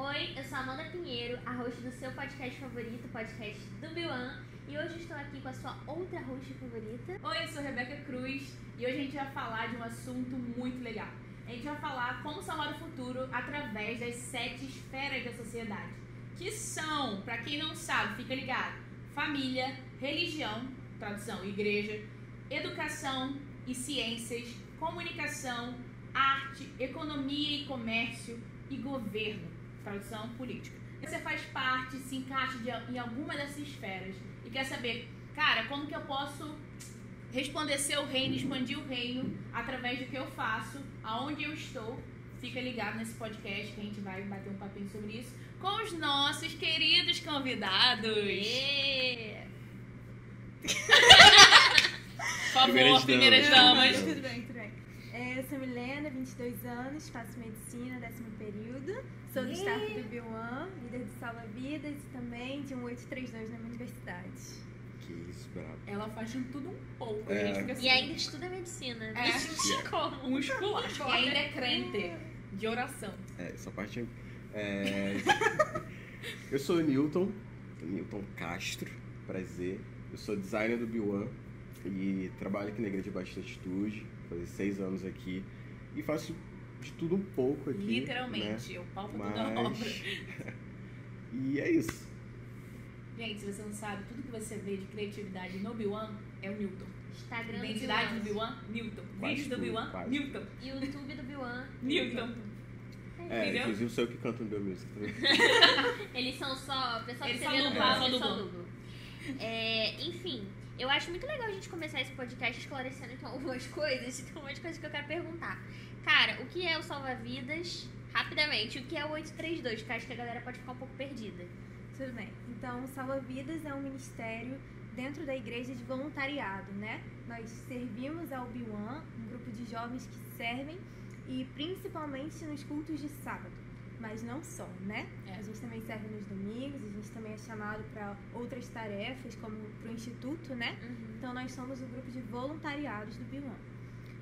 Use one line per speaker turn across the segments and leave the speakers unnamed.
Oi, eu sou Amanda Pinheiro, a host do seu podcast favorito, podcast do Bilan. E hoje estou aqui com a sua outra host favorita.
Oi, eu sou Rebeca Cruz e hoje a gente vai falar de um assunto muito legal. A gente vai falar como salvar o futuro através das sete esferas da sociedade. Que são, para quem não sabe, fica ligado: família, religião, tradução, igreja, educação e ciências, comunicação, arte, economia e comércio e governo, tradução política. Você faz parte, se encaixa de, em alguma dessas esferas e quer saber, cara, como que eu posso resplandecer seu reino, expandir o reino através do que eu faço, aonde eu estou. Fica ligado nesse podcast que a gente vai bater um papinho sobre isso com os nossos queridos convidados.
Yeah.
Por favor, primeiras damas.
Tudo bem, tudo bem. É, eu sou Milena, 22 anos, faço medicina, décimo período. Sou do staff do B1, líder de salva-vidas e também de um 832 na minha universidade.
Que isso, brabo.
Ela faz de tudo um pouco.
É.
A gente fica assim,
E ainda estuda medicina.
É.
né? Como?
um esculacho. E ainda é crente de oração.
É, essa parte é. eu sou o Newton, Newton Castro, prazer. Eu sou designer do B1 e trabalho aqui na Igreja Basta Atitude, fazer seis anos aqui. E faço de tudo um pouco aqui. né?
Literalmente, o pau pra toda obra.
Mas. e é isso.
Gente, se você não sabe, tudo que você vê de criatividade no B1 é o Newton.
Instagram do
Identidade do
Biwan.
B1, Newton. Vídeos do
tudo,
B1,
quase.
Newton.
YouTube do Biwan.
Newton.
É,
Entendeu?
inclusive sou eu que canto no meu music também.
Eles são só. O pessoal que você vê no palco,
só
eles só
dublam.
É, enfim, eu acho muito legal a gente começar esse podcast esclarecendo então algumas coisas. Monte de coisas que eu quero perguntar. Cara, o que é o salva-vidas? Rapidamente, o que é o 832? Que acho que a galera pode ficar um pouco perdida.
Tudo bem. Então, o Salva Vidas é um ministério dentro da igreja de voluntariado, né? Nós servimos ao B1, um grupo de jovens que servem e principalmente nos cultos de sábado. Mas não só, né?
É.
A gente também serve nos domingos, a gente também é chamado para outras tarefas, como para o instituto, né? Então nós somos o grupo de voluntariados do B1.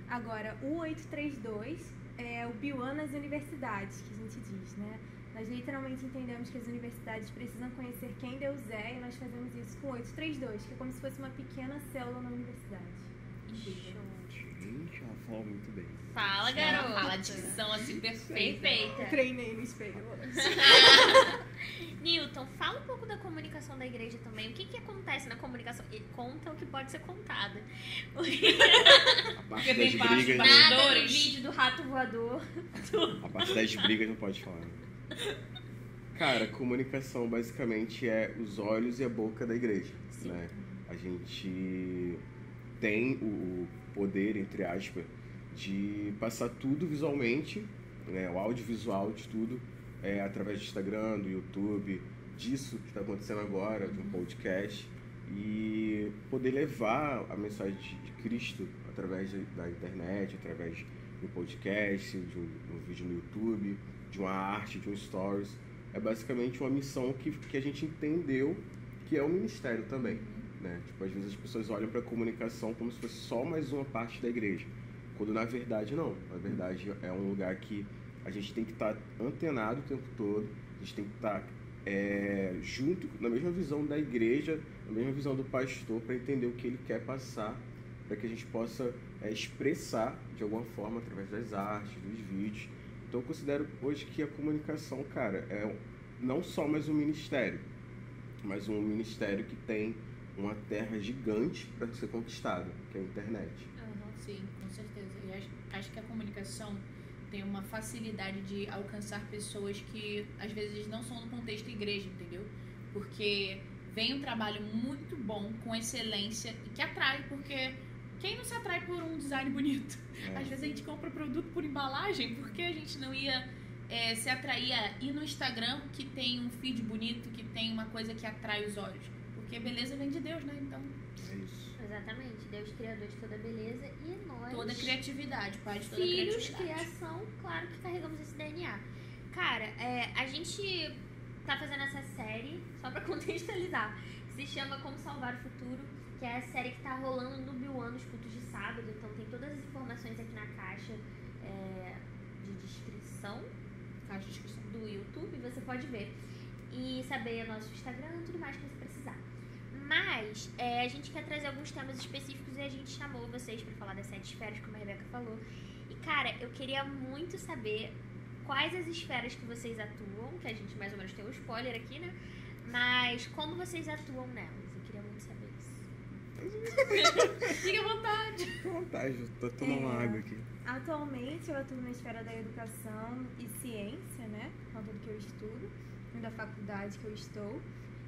Agora, o 832 é o B1 nas universidades, que a gente diz, né? Nós literalmente entendemos que as universidades precisam conhecer quem Deus é e nós fazemos isso com o 832, que é como se fosse uma pequena célula na universidade.
Ela fala muito bem.
Fala,
Ela fala
garota.
dicção assim perfeita.
Perfeita.
Treinei no espelho.
Newton, fala um pouco da comunicação da igreja também. O que, que acontece na comunicação? E conta o que pode ser contado.
A parte das brigas.
Nada vídeo do rato voador.
A parte das brigas não pode falar. né? Cara, comunicação basicamente é os olhos e a boca da igreja,
Sim.
né? A gente tem o poder, entre aspas, de passar tudo visualmente, né? O audiovisual de tudo, é, através do Instagram, do YouTube, disso que está acontecendo agora, de um podcast, e poder levar a mensagem de Cristo através da internet, através um podcast, de um, de um vídeo no YouTube, de uma arte, de um stories. É basicamente uma missão que, que a gente entendeu que é um ministério também. Né? Tipo, às vezes as pessoas olham para a comunicação como se fosse só mais uma parte da igreja, quando na verdade não. Na verdade é um lugar que a gente tem que estar antenado o tempo todo, a gente tem que estar é, junto, na mesma visão da igreja, na mesma visão do pastor, para entender o que ele quer passar, para que a gente possa é, expressar de alguma forma através das artes, dos vídeos. Então eu considero hoje que a comunicação, cara, é não só mais um ministério, mas um ministério que tem uma terra gigante para ser conquistada, que é a internet.
Sim, com certeza. E acho, acho que a comunicação tem uma facilidade de alcançar pessoas que às vezes não são no contexto igreja, entendeu? Porque vem um trabalho muito bom, com excelência, e que atrai, porque quem não se atrai por um design bonito?
É.
Às vezes a gente compra produto por embalagem, porque a gente não ia é, se atrair a ir no Instagram que tem um feed bonito, que tem uma coisa que atrai os olhos. Porque beleza vem de Deus, né? Então.
Exatamente. Deus criador de toda beleza e nós.
toda criatividade, pai de toda
filhos,
criatividade.
criação, claro que carregamos esse DNA. Cara, é, a gente tá fazendo essa série, só pra contextualizar, que se chama Como Salvar o Futuro, que é a série que tá rolando no Bill nos cultos de sábado, então tem todas as informações aqui na caixa é, de descrição
Caixa de descrição.
do YouTube, você pode ver. E saber o nosso Instagram e tudo mais que você. Mas é, a gente quer trazer alguns temas específicos e a gente chamou vocês para falar das sete esferas, como a Rebeca falou. E cara, eu queria muito saber quais as esferas que vocês atuam, que a gente mais ou menos tem um spoiler aqui, né? Mas como vocês atuam nelas? Eu queria muito saber isso.
Fique à vontade.
Fica à vontade, eu tô tomando uma
É.
água aqui.
Atualmente eu atuo na esfera da educação e ciência, né? Por conta do que eu estudo, e da faculdade que eu estou.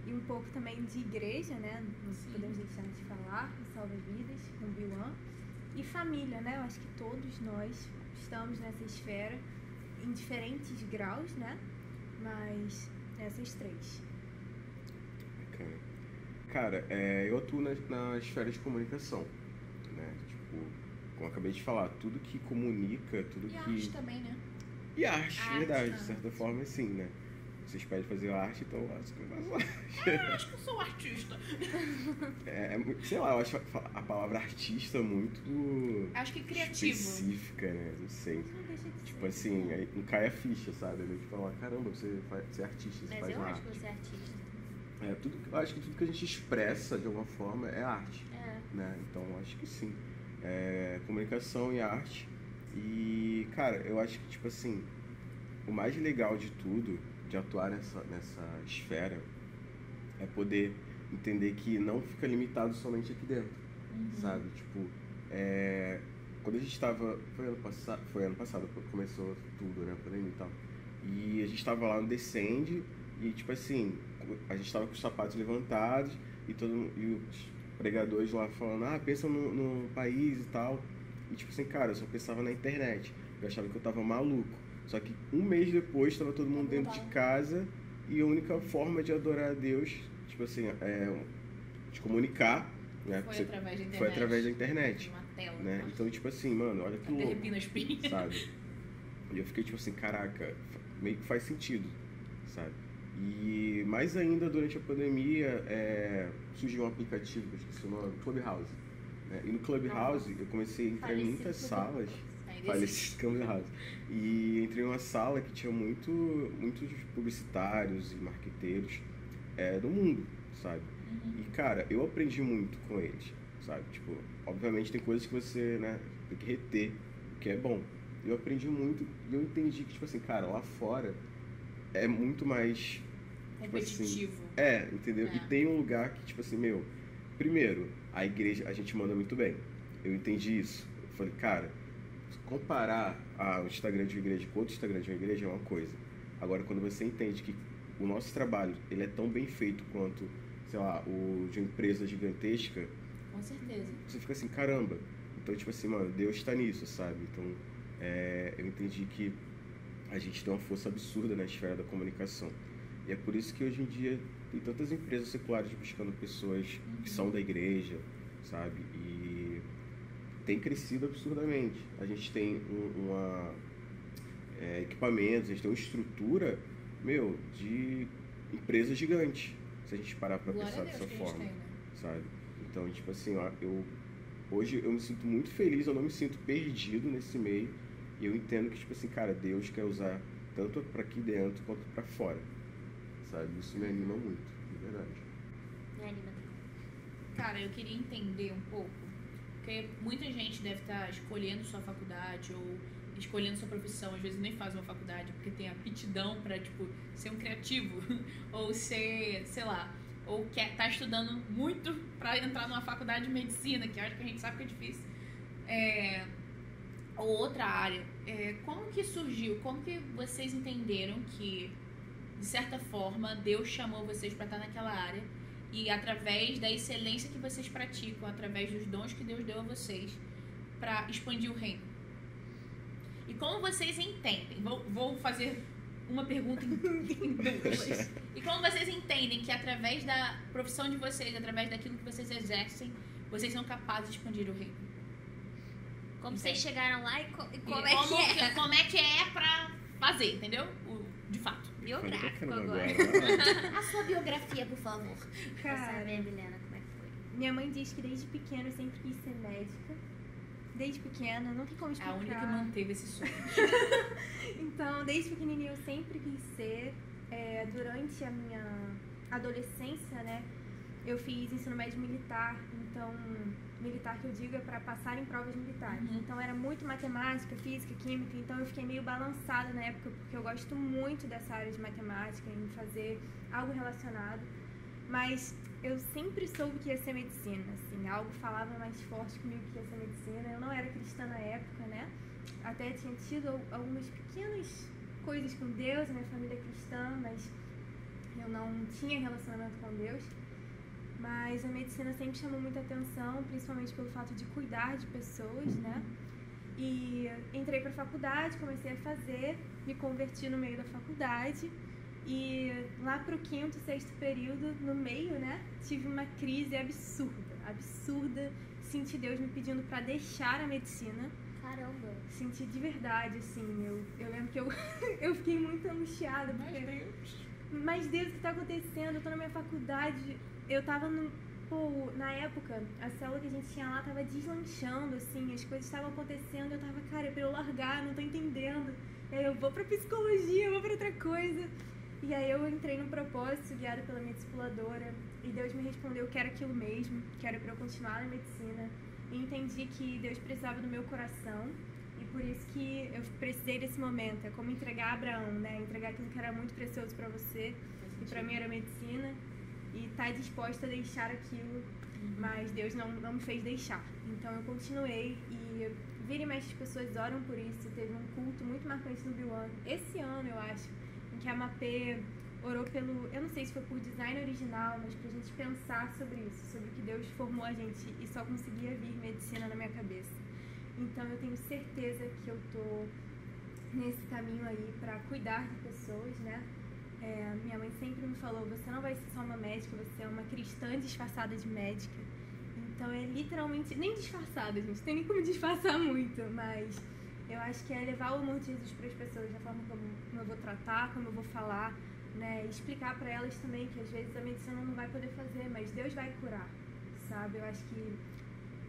E um pouco também de igreja, né? Não
Sim.
podemos deixar de falar, Salva Vidas, no Bilan. E família, né? Eu acho que todos nós estamos nessa esfera em diferentes graus, né? Mas nessas três.
Bacana. Cara, é, eu atuo na, na esfera de comunicação, né? Tipo, como eu acabei de falar, tudo que comunica, tudo
E
que...
arte também, né?
E arte,
Arte,
verdade,
né?
de certa forma, sim, né? Vocês pedem fazer arte, então eu acho que eu faço arte.
Eu acho que eu sou um artista.
É, é muito- sei lá, eu acho a, a palavra artista muito
Acho que criativo.
específica, né? Não sei.
Não
Tipo
ser.
assim, aí não cai a ficha, sabe? Eu tipo, falar, caramba, você, faz, você é artista, você
Mas
faz
eu
arte.
acho que você é artista.
É, tudo, eu acho que tudo que a gente expressa de alguma forma é arte,
É.
né? Então eu acho que sim. É, comunicação e arte. E, cara, eu acho que, tipo assim, o mais legal de tudo, de atuar nessa, nessa esfera, é poder entender que não fica limitado somente aqui dentro,
Uhum.
sabe? Tipo, é, quando a gente estava. Foi ano passado, foi ano passado quando começou tudo, né? A pandemia e tal. E a gente estava lá no Descende e, tipo assim, a gente estava com os sapatos levantados e, todo, e os pregadores lá falando, ah, pensa no, no país e tal. E, tipo assim, cara, eu só pensava na internet. Eu achava que eu tava maluco. Só que um mês depois estava todo mundo dentro de casa e a única forma de adorar a Deus, tipo assim, é de comunicar, né?
Foi
Você-
através da internet.
foi através da internet,
Uma tela.
né? Então, tipo assim, mano, olha que louco, sabe? E eu fiquei tipo assim, caraca, meio que faz sentido, sabe? E mais ainda durante a pandemia é, surgiu um aplicativo, que eu esqueci o nome, Clubhouse. né? E no Clubhouse eu comecei a entrar em muitas salas. Falecido Clubhouse. E entrei em uma sala que tinha muito, muitos publicitários e marqueteiros é, do mundo, sabe?
Uhum.
E, cara, eu aprendi muito com eles, sabe? Tipo, obviamente tem coisas que você, né, tem que reter, o que é bom. Eu aprendi muito e eu entendi que, tipo assim, cara, lá fora é muito mais. Tipo assim,
Competitivo.
É, entendeu?
É.
E tem um lugar que, tipo assim, meu, primeiro, a igreja, a gente manda muito bem. Eu entendi isso. Eu falei, cara, comparar a, o Instagram de uma igreja com outro Instagram de uma igreja é uma coisa. Agora, quando você entende que o nosso trabalho, ele é tão bem feito quanto, sei lá, o de uma empresa gigantesca,
Com certeza.
você fica assim, caramba. Então, tipo assim, mano, Deus está nisso, sabe? Então, é, eu entendi que a gente tem uma força absurda na esfera da comunicação. E é por isso que hoje em dia tem tantas empresas seculares buscando pessoas que são da igreja, sabe? E tem crescido absurdamente. A gente tem um, uma é, equipamentos, a gente tem uma estrutura, meu, de empresas gigantes. Se a gente parar pra
Glória a
pensar dessa forma
tem, né?
sabe? Então, tipo assim, ó, eu hoje eu me sinto muito feliz, eu não me sinto perdido nesse meio. E eu entendo que tipo assim, cara, Deus quer usar tanto pra aqui dentro quanto pra fora. Sabe? Isso me anima muito, de verdade.
Me anima.
Cara, eu queria entender um pouco, porque muita gente deve estar escolhendo sua faculdade ou escolhendo sua profissão, às vezes nem faz uma faculdade porque tem aptidão pra, tipo, ser um criativo ou ser, sei lá, ou quer tá estudando muito pra entrar numa faculdade de medicina, que acho que a gente sabe que é difícil. É, ou outra área. É, como que surgiu? Como que vocês entenderam que, de certa forma, Deus chamou vocês pra estar naquela área? E através da excelência que vocês praticam, através dos dons que Deus deu a vocês, para expandir o reino. E como vocês entendem? Vou, vou fazer uma pergunta em, em duas. E como vocês entendem que através da profissão de vocês, através daquilo que vocês exercem, vocês são capazes de expandir o reino?
Como
Entende?
vocês chegaram lá e, co- e como
E
é que é?
Como é que é pra fazer, entendeu? O, de fato.
Biográfico agora.
agora.
A sua biografia, por favor.
Cara,
saber, Milena, como é que foi.
minha mãe diz que desde pequena eu sempre quis ser médica. Desde pequena, não tem como
A
explicar.
única que manteve esse sonho.
Então, desde pequenininha eu sempre quis ser. É, durante a minha adolescência, né, eu fiz ensino médio militar, então militar que eu digo é para passar em provas militares.
Uhum.
Então era muito matemática, física, química, então eu fiquei meio balançada na época porque eu gosto muito dessa área de matemática, em fazer algo relacionado. Mas eu sempre soube que ia ser medicina, assim, algo falava mais forte comigo que ia ser medicina. Eu não era cristã na época, né? Até tinha tido algumas pequenas coisas com Deus, minha família é cristã, mas eu não tinha relacionamento com Deus. Mas a medicina sempre chamou muita atenção, principalmente pelo fato de cuidar de pessoas, né? E entrei para a faculdade, comecei a fazer, me converti no meio da faculdade. E lá pro quinto, sexto período, no meio, né, tive uma crise absurda, absurda. Senti Deus me pedindo para deixar a medicina.
Caramba.
Senti de verdade, assim. Eu, eu lembro que eu, eu fiquei muito angustiada. Porque... Mas Deus, o que está acontecendo? Eu tô na minha faculdade, eu tava no. Pô, na época, a célula que a gente tinha lá tava deslanchando, assim, as coisas estavam acontecendo, eu tava, cara, é pra eu largar, não tô entendendo. E aí eu vou pra psicologia, eu vou pra outra coisa. E aí eu entrei num propósito guiado pela minha discipuladora e Deus me respondeu que era aquilo mesmo, que era pra eu continuar na medicina. E entendi que Deus precisava do meu coração e por isso que eu precisei desse momento. É como entregar Abraão, né? Entregar aquilo que era muito precioso para você e para mim era medicina e estar tá disposta a deixar aquilo, mas Deus não, não me fez deixar. Então eu continuei e vira e mexe as pessoas oram por isso. Teve um culto muito marcante no Biwan, esse ano eu acho, em que a Mapê orou pelo, eu não sei se foi por design original, mas pra gente pensar sobre isso, sobre o que Deus formou a gente e só conseguia vir medicina na minha cabeça. Então eu tenho certeza que eu tô nesse caminho aí para cuidar de pessoas, né? É, minha mãe sempre me falou: você não vai ser só uma médica, você é uma cristã disfarçada de médica. Então é literalmente, nem disfarçada, gente, tem nem como disfarçar muito, mas eu acho que é levar o amor de Jesus para as pessoas da forma como, eu vou tratar, como eu vou falar, né? Explicar para elas também que às vezes a medicina não vai poder fazer, mas Deus vai curar, sabe? Eu acho que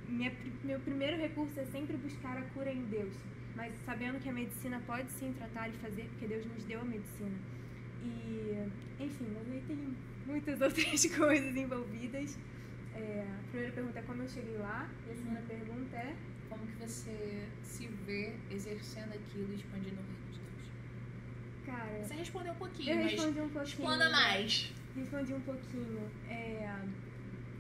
minha, meu primeiro recurso é sempre buscar a cura em Deus, mas sabendo que a medicina pode sim tratar e fazer, porque Deus nos deu a medicina. E, enfim, mas aí tem muitas outras coisas envolvidas. É, a primeira pergunta é como eu cheguei lá, e a segunda pergunta é
como que você se vê exercendo aquilo e expandindo o reino de Deus?
Cara,
você respondeu um pouquinho,
eu respondi um pouquinho.
Responda mais.
Respondi um pouquinho. É,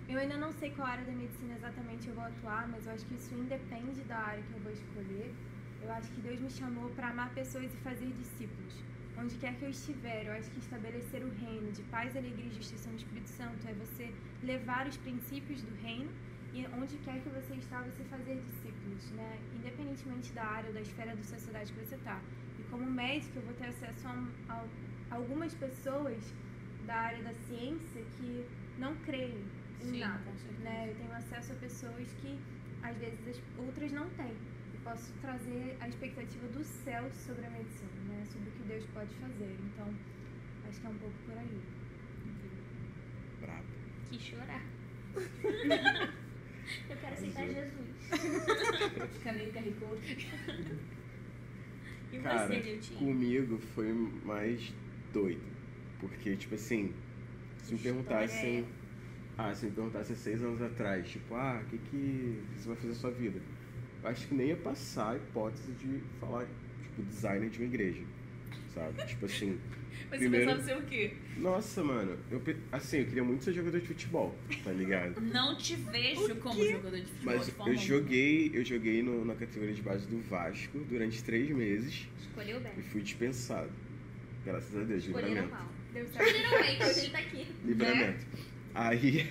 eu ainda não sei qual área da medicina exatamente eu vou atuar, mas eu acho que isso independe da área que eu vou escolher. Eu acho que Deus me chamou para amar pessoas e fazer discípulos onde quer que eu estiver, eu acho que estabelecer o reino de paz, alegria e justiça no Espírito Santo é você levar os princípios do reino e onde quer que você está, você fazer discípulos, né? Independentemente da área ou da esfera da sociedade que você está. E como médico, eu vou ter acesso a, a, algumas pessoas da área da ciência que não creem em
Sim,
nada, né? Eu tenho acesso a pessoas que às vezes as outras não têm posso trazer a expectativa do céu sobre a medicina, né? Sobre o que Deus pode fazer. Então, acho que é um pouco por aí.
Brabo.
Que chorar. Eu quero aceitar. Jesus.
Caminho carregou.
E
Cara,
você,
comigo foi mais doido. Porque, tipo assim, se me perguntassem.
é?
Ah, se me perguntassem seis anos atrás, tipo, ah, o que, que você vai fazer na sua vida? Eu acho que nem ia passar a hipótese de falar, tipo, designer de uma igreja. Sabe? tipo assim.
Mas
Primeiro-
você pensava ser o quê?
Nossa, mano, eu, pe- assim, eu queria muito ser jogador de futebol, tá ligado?
Não te vejo como jogador de futebol
Mas
de
eu joguei, eu joguei no- na categoria de base do Vasco durante três meses
Escolheu bem.
e fui dispensado. Graças a Deus,
Escolheram
livramento.
mal.
Deu certo.
Escolheram bem, hoje ele tá aqui.
Livramento. Aí,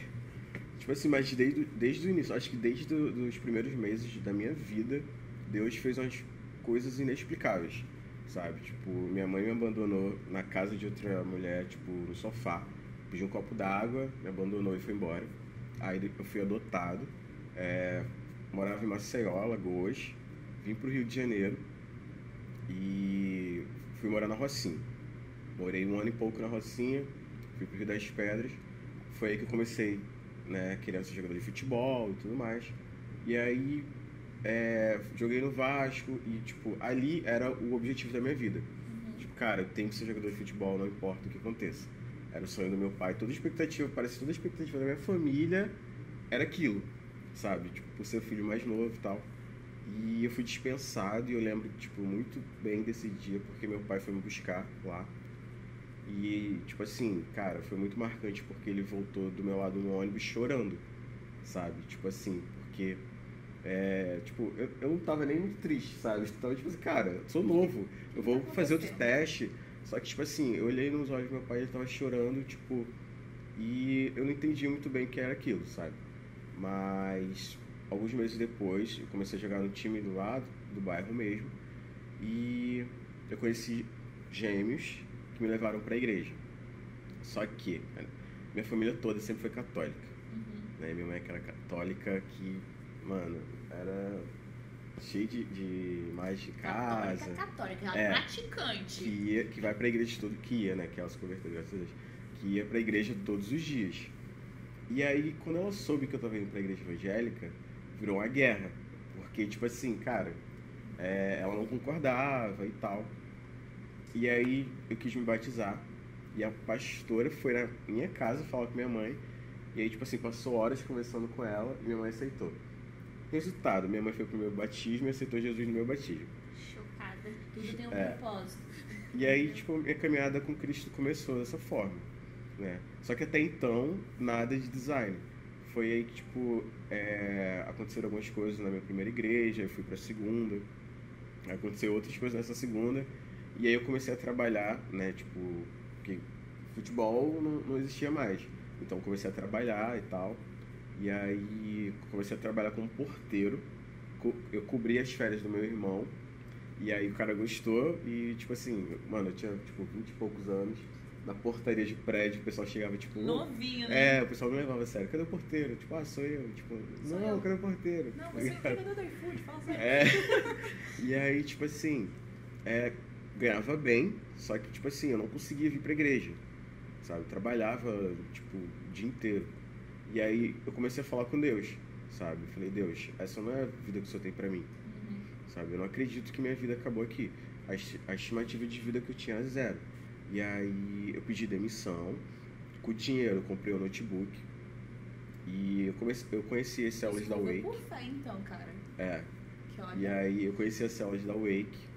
tipo assim, mas desde, desde o início, acho que desde do- os primeiros meses da minha vida, Deus fez umas coisas inexplicáveis, sabe? Tipo, minha mãe me abandonou na casa de outra mulher, tipo, no sofá, pediu um copo d'água, me abandonou e foi embora. Aí eu fui adotado, é, morava em Maceió, Alagoas, vim pro Rio de Janeiro e fui morar na Rocinha. Morei um ano e pouco na Rocinha, fui pro Rio das Pedras. Foi aí que eu comecei, né, querendo ser jogador de futebol e tudo mais. E aí é, joguei no Vasco e, tipo, ali era o objetivo da minha vida. Tipo, cara, eu tenho que ser jogador de futebol, não importa o que aconteça. Era o sonho do meu pai, toda expectativa, parece toda expectativa da minha família era aquilo, sabe? Tipo, por ser o filho mais novo e tal. E eu fui dispensado e eu lembro, tipo, muito bem desse dia, porque meu pai foi me buscar lá. E, tipo assim, cara, foi muito marcante porque ele voltou do meu lado no ônibus chorando, sabe? Tipo assim, porque, é, tipo, eu, eu não tava nem muito triste, sabe? Eu tava tipo assim, cara, eu sou novo, eu vou fazer outro teste. Só que, tipo assim, eu olhei nos olhos do meu pai, ele tava chorando, tipo, e eu não entendi muito bem o que era aquilo, sabe? Mas alguns meses depois, eu comecei a jogar no time do lado, do bairro mesmo, e eu conheci gêmeos que me levaram para a igreja. Só que minha família toda sempre foi católica. Uhum. Né? Minha mãe era católica que, mano, era cheio de, de mais de casa.
Católica, católica, ela é, praticante.
Que, ia, que vai pra igreja todo que ia, né? Que ela se converteu, graças a Deus. Que ia pra igreja todos os dias. E aí, quando ela soube que eu tava indo pra igreja evangélica, virou uma guerra. Porque, tipo assim, cara, é, ela não concordava e tal. E aí eu quis me batizar. E a pastora foi na minha casa falar com minha mãe. E aí, tipo assim, passou horas conversando com ela e minha mãe aceitou. Resultado, minha mãe foi pro meu batismo e aceitou Jesus no meu batismo.
Chocada.
Tudo tem um é. propósito.
E aí, tipo, minha caminhada com Cristo começou dessa forma, né? Só que até então, nada de design. Foi aí que, tipo, é, aconteceram algumas coisas na minha primeira igreja, eu fui pra segunda. Aconteceu outras coisas nessa segunda. E aí eu comecei a trabalhar, né? Tipo, porque futebol não, não existia mais. Então comecei a trabalhar e tal. E aí comecei a trabalhar como porteiro. Eu cobri as férias do meu irmão. E aí o cara gostou e, tipo assim, mano, eu tinha, tipo, 20 e poucos anos. Na portaria de prédio, o pessoal chegava, tipo...
Novinho, né?
É, o pessoal me levava a sério. Cadê o porteiro? Tipo, ah, sou eu. Tipo, sou não, eu. cadê o porteiro?
Não, você é o vendedor do iFood, fala sério.
É. e aí, tipo assim, é, ganhava bem, só que, tipo assim, eu não conseguia vir pra igreja, sabe? Eu trabalhava, tipo, o dia inteiro. E aí eu comecei a falar com Deus, sabe? Eu falei, Deus, essa não é a vida que o Senhor tem para mim, uhum. sabe? Eu não acredito que minha vida acabou aqui. A, estimativa de vida que eu tinha era zero. E aí eu pedi demissão, com o dinheiro eu comprei o notebook. E eu, comecei, eu conheci as células da Wake.
por fé, então, cara.
É. E aí eu conheci as células da Wake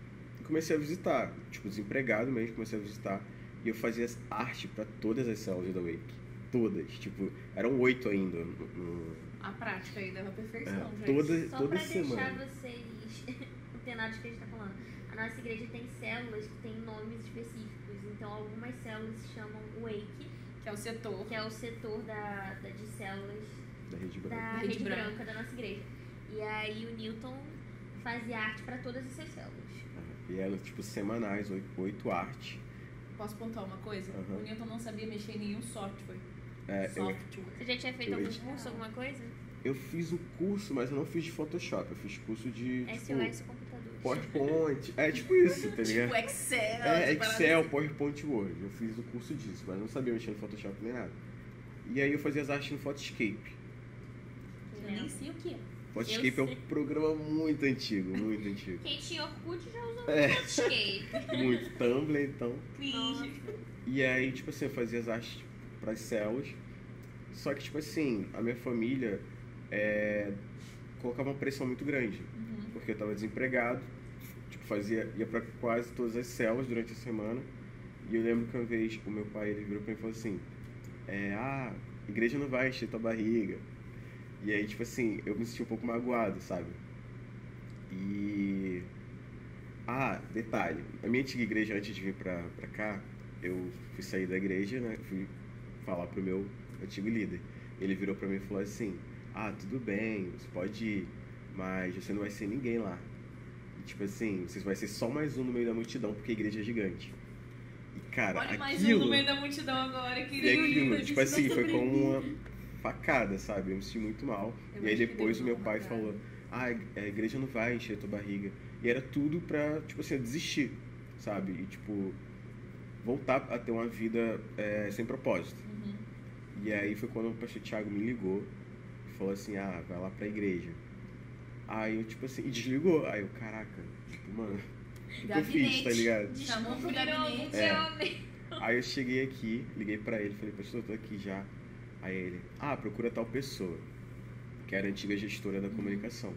comecei a visitar. Tipo, desempregado mesmo, comecei a visitar. E eu fazia arte para todas as células da Wake todas. Tipo, eram oito ainda. No...
A prática aí da perfeição, é,
gente. Toda,
Só
toda
pra
semana.
deixar vocês antenados do que a gente tá falando. A nossa igreja tem células que têm nomes específicos. Então, algumas células se chamam Wake.
Que é o setor.
Que é o setor da, da de células
da rede branca.
Da rede, rede branca. branca da nossa igreja. E aí o Newton fazia arte para todas essas células.
E eram, tipo, semanais, oito, oito artes.
Posso pontuar uma coisa?
Uhum.
O Newton não sabia mexer em nenhum software.
É,
software.
Você já tinha feito algum curso, alguma coisa?
Eu fiz o curso, mas eu não fiz de Photoshop. Eu fiz curso de.
SOS tipo, computador.
PowerPoint. É tipo isso, tá ligado?
tipo Excel.
É, Excel, PowerPoint Word. Eu fiz o curso disso, mas não sabia mexer no Photoshop nem nada. E aí eu fazia as artes no Photoscape.
Eu nem sei o que é.
Photoscape é um programa muito antigo, muito antigo.
Quem tinha Orkut já usou é. Photoscape.
muito. Tumblr, então.
Cringe.
E aí, tipo assim, eu fazia as artes para as células. Só que, tipo assim, a minha família é, colocava uma pressão muito grande. Uhum. Porque eu estava desempregado, tipo, fazia, ia para quase todas as células durante a semana. E eu lembro que uma vez o meu pai ele virou para mim e falou assim: é, Ah, igreja não vai encher tua barriga. E aí, tipo assim, eu me senti um pouco magoado, sabe? E. Ah, detalhe: a minha antiga igreja, antes de vir pra, pra cá, eu fui sair da igreja, né? Fui falar pro meu antigo líder. Ele virou para mim e falou assim: Ah, tudo bem, você pode ir, mas você não vai ser ninguém lá. E, tipo assim, você vai ser só mais um no meio da multidão, porque a igreja é gigante. E, cara,
Olha
aquilo,
mais um no meio da multidão agora, queria
e aquilo, tipo assim, foi como uma facada, sabe? Eu me senti muito mal.
Eu
e aí depois o meu pai falou: Ah, a igreja não vai encher a tua barriga. E era tudo pra, tipo assim, desistir, sabe? E, tipo, voltar a ter uma vida é, sem propósito. Uhum. E aí foi quando o pastor Tiago me ligou e falou assim, ah, vai lá pra igreja. Aí eu, tipo assim, e desligou. Aí eu, caraca, tipo, mano, que eu fiz, tá ligado?
Chamou pro gabinete.
É. Aí eu cheguei aqui, liguei pra ele, falei, pastor, eu tô aqui já. Aí ele, ah, procura tal pessoa, que era a antiga gestora da comunicação.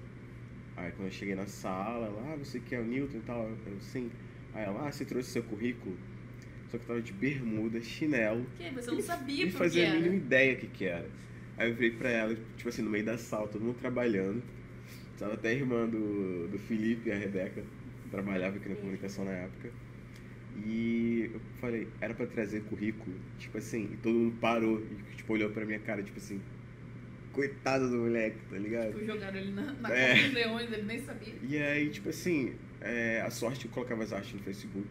Aí quando eu cheguei na sala, ela, ah, você que é o Newton e tal, eu, sim. Aí ela, ah, você trouxe seu currículo? Só que eu tava de bermuda, chinelo,
Que você não sabia
nem
pro que
fazia a mínima ideia o que que era. Aí eu virei pra ela, tipo assim, no meio da sala, todo mundo trabalhando. Tava até a irmã do, do Felipe, a Rebeca, trabalhava aqui na comunicação na época. E eu falei, era pra trazer currículo, tipo assim, e todo mundo parou e tipo, olhou pra minha cara, tipo assim, coitado do moleque, tá ligado?
Tipo, jogaram ele na, na
É.
dos leões, ele nem sabia.
E aí, tipo assim, é, a sorte eu colocava as artes no Facebook.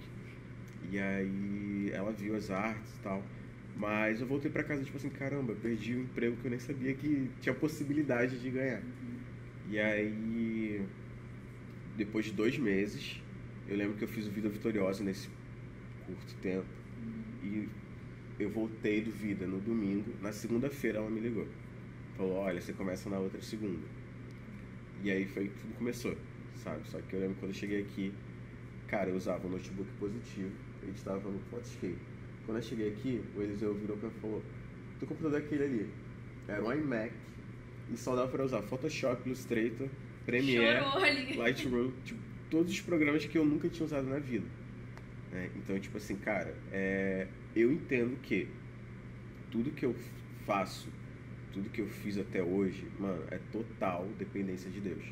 E aí ela viu as artes e tal. Mas eu voltei pra casa, tipo assim, caramba, perdi um emprego que eu nem sabia que tinha possibilidade de ganhar. E aí, depois de dois meses, eu lembro que eu fiz o Vida Vitoriosa nesse curto tempo. E eu voltei do Vida no domingo. Na segunda-feira ela me ligou. Falou, olha, você começa na outra segunda. E aí foi que tudo começou, sabe? Só que eu lembro quando eu cheguei aqui, cara, eu usava um notebook positivo, editava no Photoscape. Quando eu cheguei aqui, o Eliseu virou pra mim e falou, teu computador é aquele ali. Era um iMac e só dava pra usar Photoshop, Illustrator, Premiere. Lightroom, tipo, todos os programas que eu nunca tinha usado na vida. Né? Então, tipo assim, cara, é, eu entendo que tudo que eu faço, tudo que eu fiz até hoje, mano, é total dependência de Deus.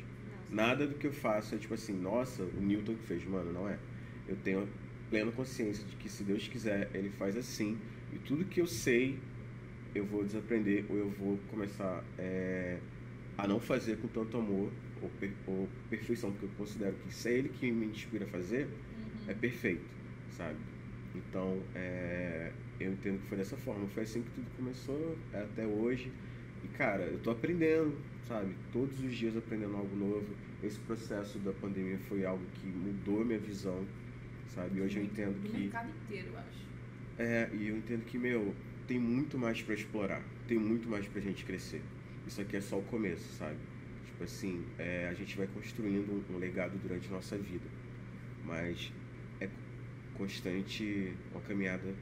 Nada do que eu faço é tipo assim, nossa, o Newton que fez, mano, não é. Eu tenho plena consciência de que se Deus quiser, ele faz assim. E tudo que eu sei, eu vou desaprender ou eu vou começar é, a não fazer com tanto amor ou, per- ou perfeição, porque eu considero que se é ele que me inspira a fazer, é perfeito, sabe? Então, é, eu entendo que foi dessa forma. Foi assim que tudo começou é até hoje. E, cara, eu tô aprendendo, sabe? Todos os dias aprendendo algo novo. Esse processo da pandemia foi algo que mudou minha visão, sabe? Hoje eu entendo
Do
que...
mercado inteiro, eu acho.
É, e eu entendo que, meu, tem muito mais pra explorar, tem muito mais pra gente crescer. Isso aqui é só o começo, sabe? Tipo assim, é, a gente vai construindo um, legado durante a nossa vida, mas constante uma caminhada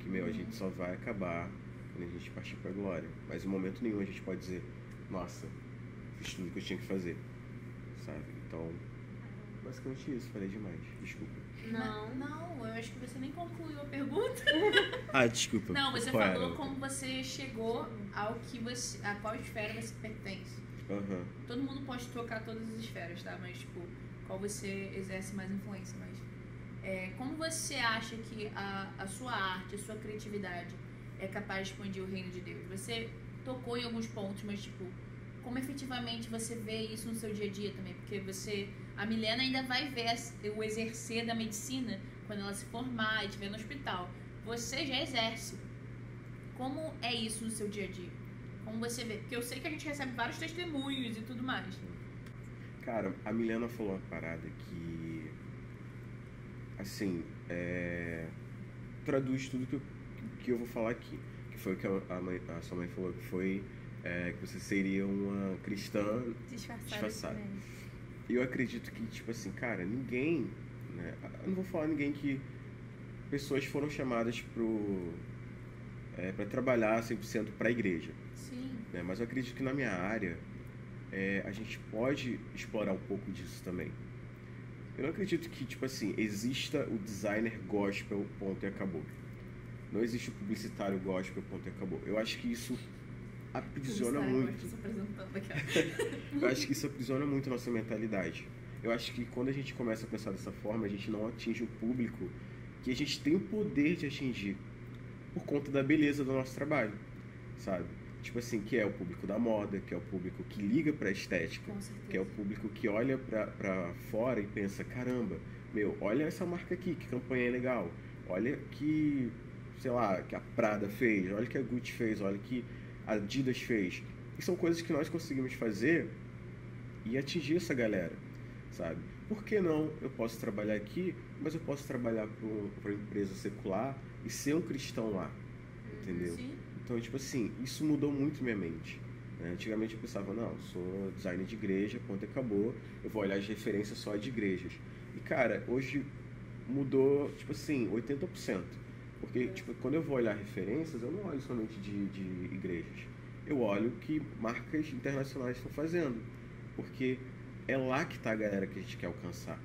que, meu, a gente só vai acabar quando a gente partir pra glória. Mas em momento nenhum a gente pode dizer, nossa, fiz tudo que eu tinha que fazer, sabe? Então, basicamente isso, falei demais, desculpa.
Não.
Não, eu acho que você nem concluiu a pergunta.
Ah, desculpa.
Não, você
Qual era?
falou como você chegou ao que você. a qual esfera você pertence.
Aham.
Todo mundo pode trocar todas as esferas, tá? Mas, tipo, qual você exerce mais influência. Mas, é, como você acha que a, a sua arte, a sua criatividade é capaz de expandir o reino de Deus? Você tocou em alguns pontos, mas, tipo, como efetivamente você vê isso no seu dia a dia também? Porque você. A Milena ainda vai ver o exercer da medicina quando ela se formar e estiver no hospital. Você já exerce. Como é isso no seu dia a dia? Como você vê? Porque eu sei que a gente recebe vários testemunhos e tudo mais.
Cara, a Milena falou uma parada que. Assim, é, traduz tudo que eu, que eu vou falar aqui. Que foi o que a, a sua mãe falou, que foi é, que você seria uma cristã.
Disfarçada.
Disfarçada. E eu acredito que, tipo assim, cara, ninguém. Né, eu não vou falar ninguém que. Pessoas foram chamadas pro. É, para trabalhar 100% para a igreja
Sim.
né? Mas eu acredito que na minha área é, a gente pode explorar um pouco disso também. Eu não acredito que, tipo assim, exista o designer gospel, ponto e acabou. Não existe o publicitário gospel, ponto e acabou. Eu acho que isso aprisiona muito. Eu acho que isso aprisiona muito a nossa mentalidade. Eu acho que quando a gente começa a pensar dessa forma, a gente não atinge o público que a gente tem o poder de atingir por conta da beleza do nosso trabalho, sabe? Tipo assim, que é o público da moda, que é o público que liga pra estética,
Com certeza.
que é o público que olha pra, pra fora e pensa, caramba, meu, olha essa marca aqui, que campanha legal. Olha que, sei lá, que a Prada fez, olha que a Gucci fez, olha que a Adidas fez. E são coisas que nós conseguimos fazer e atingir essa galera, sabe? Por que não eu posso trabalhar aqui, mas eu posso trabalhar para uma empresa secular e ser um cristão lá, entendeu?
Sim.
Então, tipo assim, isso mudou muito minha mente. né? Antigamente eu pensava, não, sou designer de igreja, ponto acabou, eu vou olhar as referências só de igrejas. E, cara, hoje mudou, tipo assim, 80%. Porque, tipo, quando eu vou olhar referências, eu não olho somente de, de igrejas. Eu olho o que marcas internacionais estão fazendo. Porque é lá que tá a galera que a gente quer alcançar,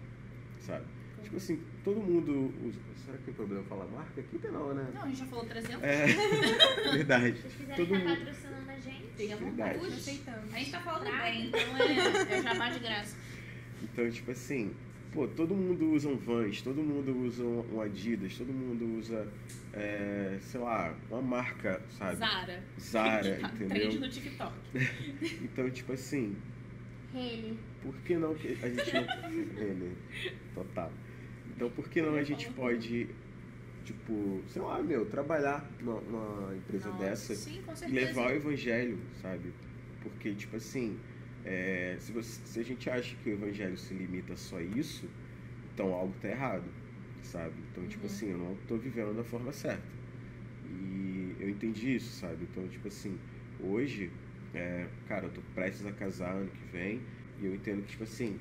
sabe? Tipo assim, todo mundo usa... Será que tem problema falar marca? Aqui tem não, né?
Não, a gente já falou 300.
É, verdade.
Se vocês quiserem
Todo
estar
mundo...
patrocinando a gente,
Fica à vontade.
Aceitamos.
A gente tá falando
Traga.
bem, então é, é jabá de graça.
Então, tipo assim, pô, todo mundo usa um Vans, todo mundo usa um Adidas, todo mundo usa, é, sei lá, uma marca, sabe?
Zara.
Zara,
Tá Trend
entendeu?
no TikTok.
Então, tipo assim,
Rene.
por que não que a gente não... Ele, total. Então, por que não a gente pode, tipo, sei lá, meu, trabalhar numa, numa empresa
Nossa,
dessa
Sim, com
e levar o evangelho, sabe? Porque, tipo assim, é, se, você- se a gente acha que o evangelho se limita só a isso, então algo tá errado, sabe? Então, tipo
Uhum.
assim, eu não tô vivendo da forma certa. E eu entendi isso, sabe? Então, tipo assim, hoje, é, cara, eu tô prestes a casar ano que vem e eu entendo que, tipo assim,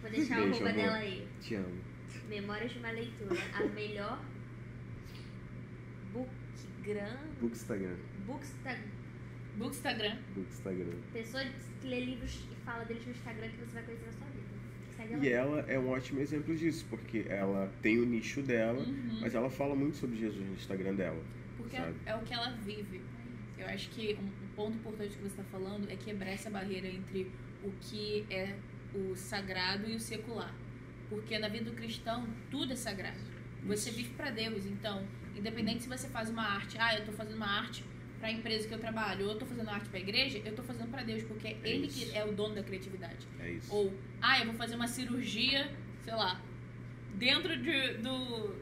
Vou deixar
Beijo,
arroba
amor.
dela aí.
te amo.
Memórias de uma leitura. A melhor bookgram.
Bookstagram.
Booksta...
Bookstagram.
Bookstagram.
Pessoa que lê livros e fala deles no Instagram que você vai conhecer na sua vida. Segue ela.
E ela é um ótimo exemplo disso, porque ela tem o nicho dela,
Uhum.
mas ela fala muito sobre Jesus no Instagram dela.
Porque
sabe?
é o que ela vive. Eu acho que um um ponto importante que você está falando é quebrar essa barreira entre o que é o sagrado e o secular. Porque na vida do cristão, tudo é sagrado. Você vive para Deus. Então, independente se você faz uma arte, ah, eu tô fazendo uma arte para a empresa que eu trabalho, ou eu tô fazendo arte para a igreja, eu tô fazendo para Deus, porque é ele
isso.
que é o dono da criatividade.
É isso.
Ou, ah, eu vou fazer uma cirurgia, sei lá, dentro de, do,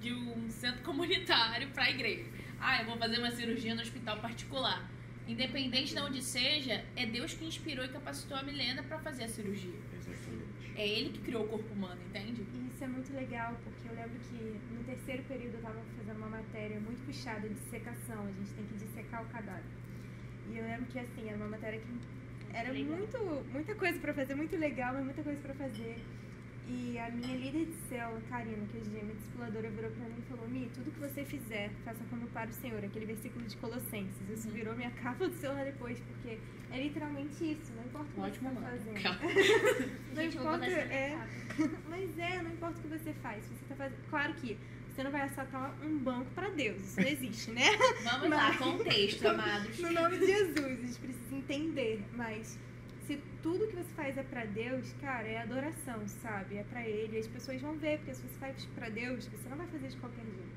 de um centro comunitário para a igreja. Ah, eu vou fazer uma cirurgia no hospital particular. Independente de onde seja, é Deus que inspirou e capacitou a Milena para fazer a cirurgia. É ele que criou o corpo humano, entende?
E isso é muito legal, porque eu lembro que no terceiro período eu estava fazendo uma matéria muito puxada de secação, a gente tem que dissecar o cadáver. E eu lembro que assim, era uma matéria que era muito, muita coisa pra fazer, muito legal, mas muita coisa pra fazer. E a minha líder de célula, Karina, que hoje é minha discipuladora, virou pra mim e falou: Mi, tudo que você fizer, faça como para o Senhor, aquele versículo de Colossenses. Isso
Uhum.
virou minha capa do celular depois, porque é literalmente isso, não importa o que
Ótimo,
você tá
mano.
fazendo. Não
Gente,
importa, é. Mas é, não importa o que você faz. Você tá fazendo. Claro que você não vai assaltar um banco pra Deus. Isso não existe, né?
Vamos lá,
Mas-
contexto, amados.
No nome de Jesus, a gente precisa entender. Mas se tudo que você faz é pra Deus, cara, é adoração, sabe? É pra Ele. As pessoas vão ver, porque se você faz pra Deus, você não vai fazer de qualquer jeito.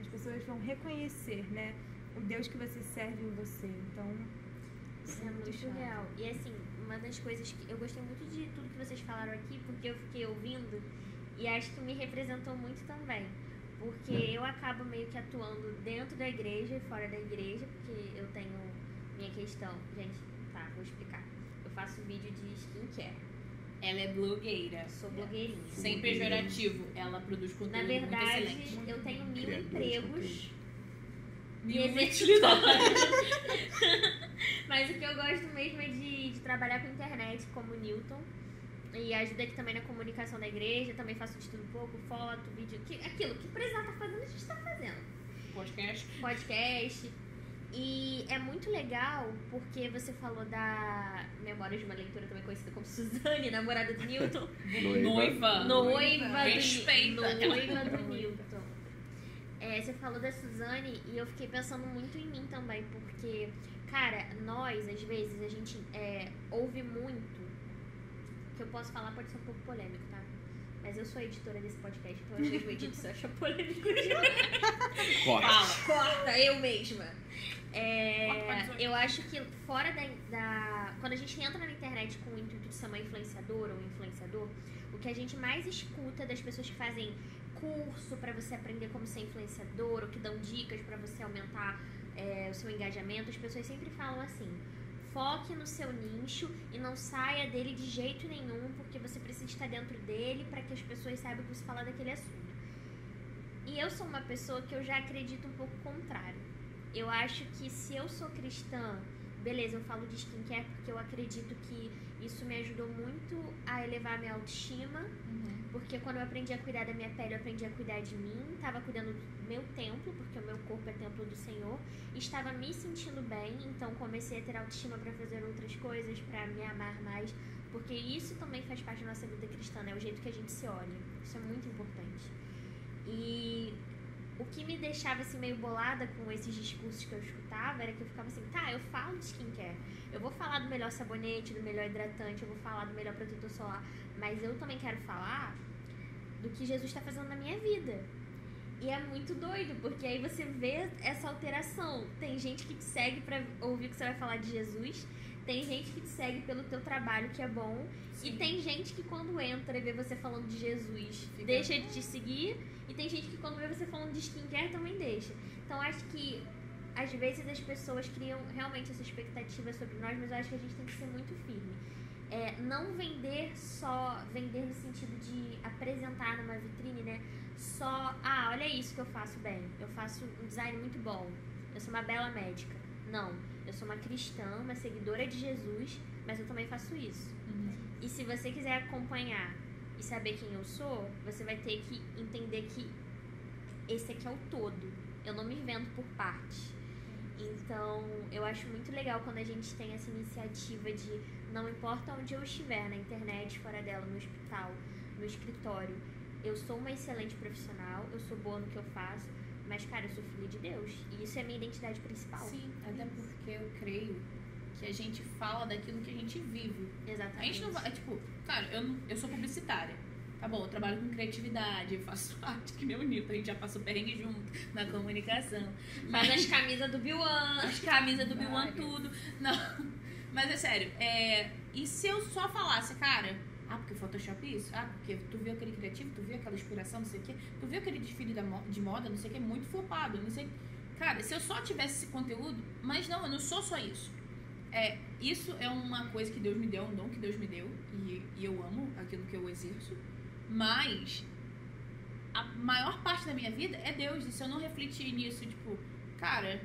As pessoas vão reconhecer, né? O Deus que você serve em você. Então,
Isso é muito
chave.
real. E assim, uma das coisas que eu gostei muito de tudo que vocês falaram aqui, porque eu fiquei ouvindo e acho que me representou muito também. Porque eu acabo meio que atuando dentro da igreja e fora da igreja, porque eu tenho minha questão. Gente, tá, vou explicar. Eu faço vídeo de skincare.
Ela é blogueira.
Sou blogueirinha.
Sem pejorativo, ela produz conteúdo
Na
muito
verdade,
excelente.
eu tenho mil
Criadora de
empregos.
Mil
E
utilidades.
Mas o que eu gosto mesmo é de, de trabalhar com internet, como o Newton. E ajuda aqui também na comunicação da igreja. Também faço de tudo um pouco, foto, vídeo. Que, aquilo que precisar tá fazendo, a gente tá fazendo.
Podcast.
Podcast. E é muito legal porque você falou da Memórias de uma Leitura, também conhecida como Suzane, namorada do Newton.
Noiva.
Noiva do,
Respeita.
noiva do Newton. É, você falou da Suzane e eu fiquei pensando muito em mim também, porque, cara, nós, às vezes, a gente é, ouve muito. que eu posso falar pode ser um pouco polêmico, tá? Mas eu sou a editora desse podcast, então eu mesmo edito se eu achar polêmico.
Corta.
Fala.
Corta, eu mesma. É, eu acho que fora da, da- Quando a gente entra na internet com o intuito de ser uma influenciadora ou influenciador, o que a gente mais escuta das pessoas que fazem curso pra você aprender como ser influenciador, ou que dão dicas pra você aumentar é, o seu engajamento, as pessoas sempre falam assim. Foque no seu nicho e não saia dele de jeito nenhum, porque você precisa estar dentro dele para que as pessoas saibam que você fala daquele assunto. E eu sou uma pessoa que eu já acredito um pouco contrário. Eu acho que se eu sou cristã beleza, eu falo de skincare porque eu acredito que isso me ajudou muito a elevar minha autoestima.
Uhum.
Porque quando eu aprendi a cuidar da minha pele, eu aprendi a cuidar de mim, estava cuidando do meu templo, porque o meu corpo é templo do Senhor, estava me sentindo bem, então comecei a ter autoestima para fazer outras coisas, para me amar mais, porque isso também faz parte da nossa vida cristã, é o jeito que a gente se olha. Isso é muito importante. E o que me deixava assim meio bolada com esses discursos que eu escutava era que eu ficava assim, tá, eu falo de skincare, eu vou falar do melhor sabonete, do melhor hidratante, eu vou falar do melhor protetor solar, mas eu também quero falar do que Jesus está fazendo na minha vida. E é muito doido, porque aí você vê essa alteração. Tem gente que te segue para ouvir que você vai falar de Jesus, tem gente que te segue pelo teu trabalho, que é bom,
Sim.
e tem gente que quando entra e vê você falando de Jesus,
Fica-
deixa de te seguir, e tem gente que quando vê você falando de skincare também deixa. Então acho que às vezes as pessoas criam realmente essa expectativa sobre nós, mas eu acho que a gente tem que ser muito firme. É, não vender só, vender no sentido de apresentar numa vitrine, né? Só, ah, olha isso que eu faço bem. Eu faço um design muito bom. Eu sou uma bela médica. Não, eu sou uma cristã, uma seguidora de Jesus, mas eu também faço isso.
Uhum.
E se você quiser acompanhar e saber quem eu sou, você vai ter que entender que esse aqui é o todo. Eu não me vendo por parte. Então, eu acho muito legal quando a gente tem essa iniciativa de não importa onde eu estiver, na internet, fora dela, no hospital, no escritório, eu sou uma excelente profissional, eu sou boa no que eu faço, mas, cara, eu sou filha de Deus. E isso é a minha identidade principal.
Sim, até porque eu creio que a gente fala daquilo que a gente vive. A
Exatamente.
gente não vai, é, tipo, cara, eu, eu sou publicitária. Tá bom, eu trabalho com criatividade, eu faço arte, que o Nilton, a gente já passou perrengue junto na comunicação.
Faz as camisas do Biwan.
as camisas do
Várias.
tudo. Não. Mas é sério, é, e se eu só falasse, cara, ah, porque o Photoshop é isso? Ah, porque tu viu aquele criativo, tu viu aquela inspiração, não sei o quê, tu viu aquele desfile de moda, não sei o quê, muito flopado, não sei. Cara, se eu só tivesse esse conteúdo, mas não, eu não sou só isso. É, isso é uma coisa que Deus me deu, um dom que Deus me deu, e, e eu amo aquilo que eu exerço, mas a maior parte da minha vida é Deus, e se eu não refletir nisso, tipo, cara,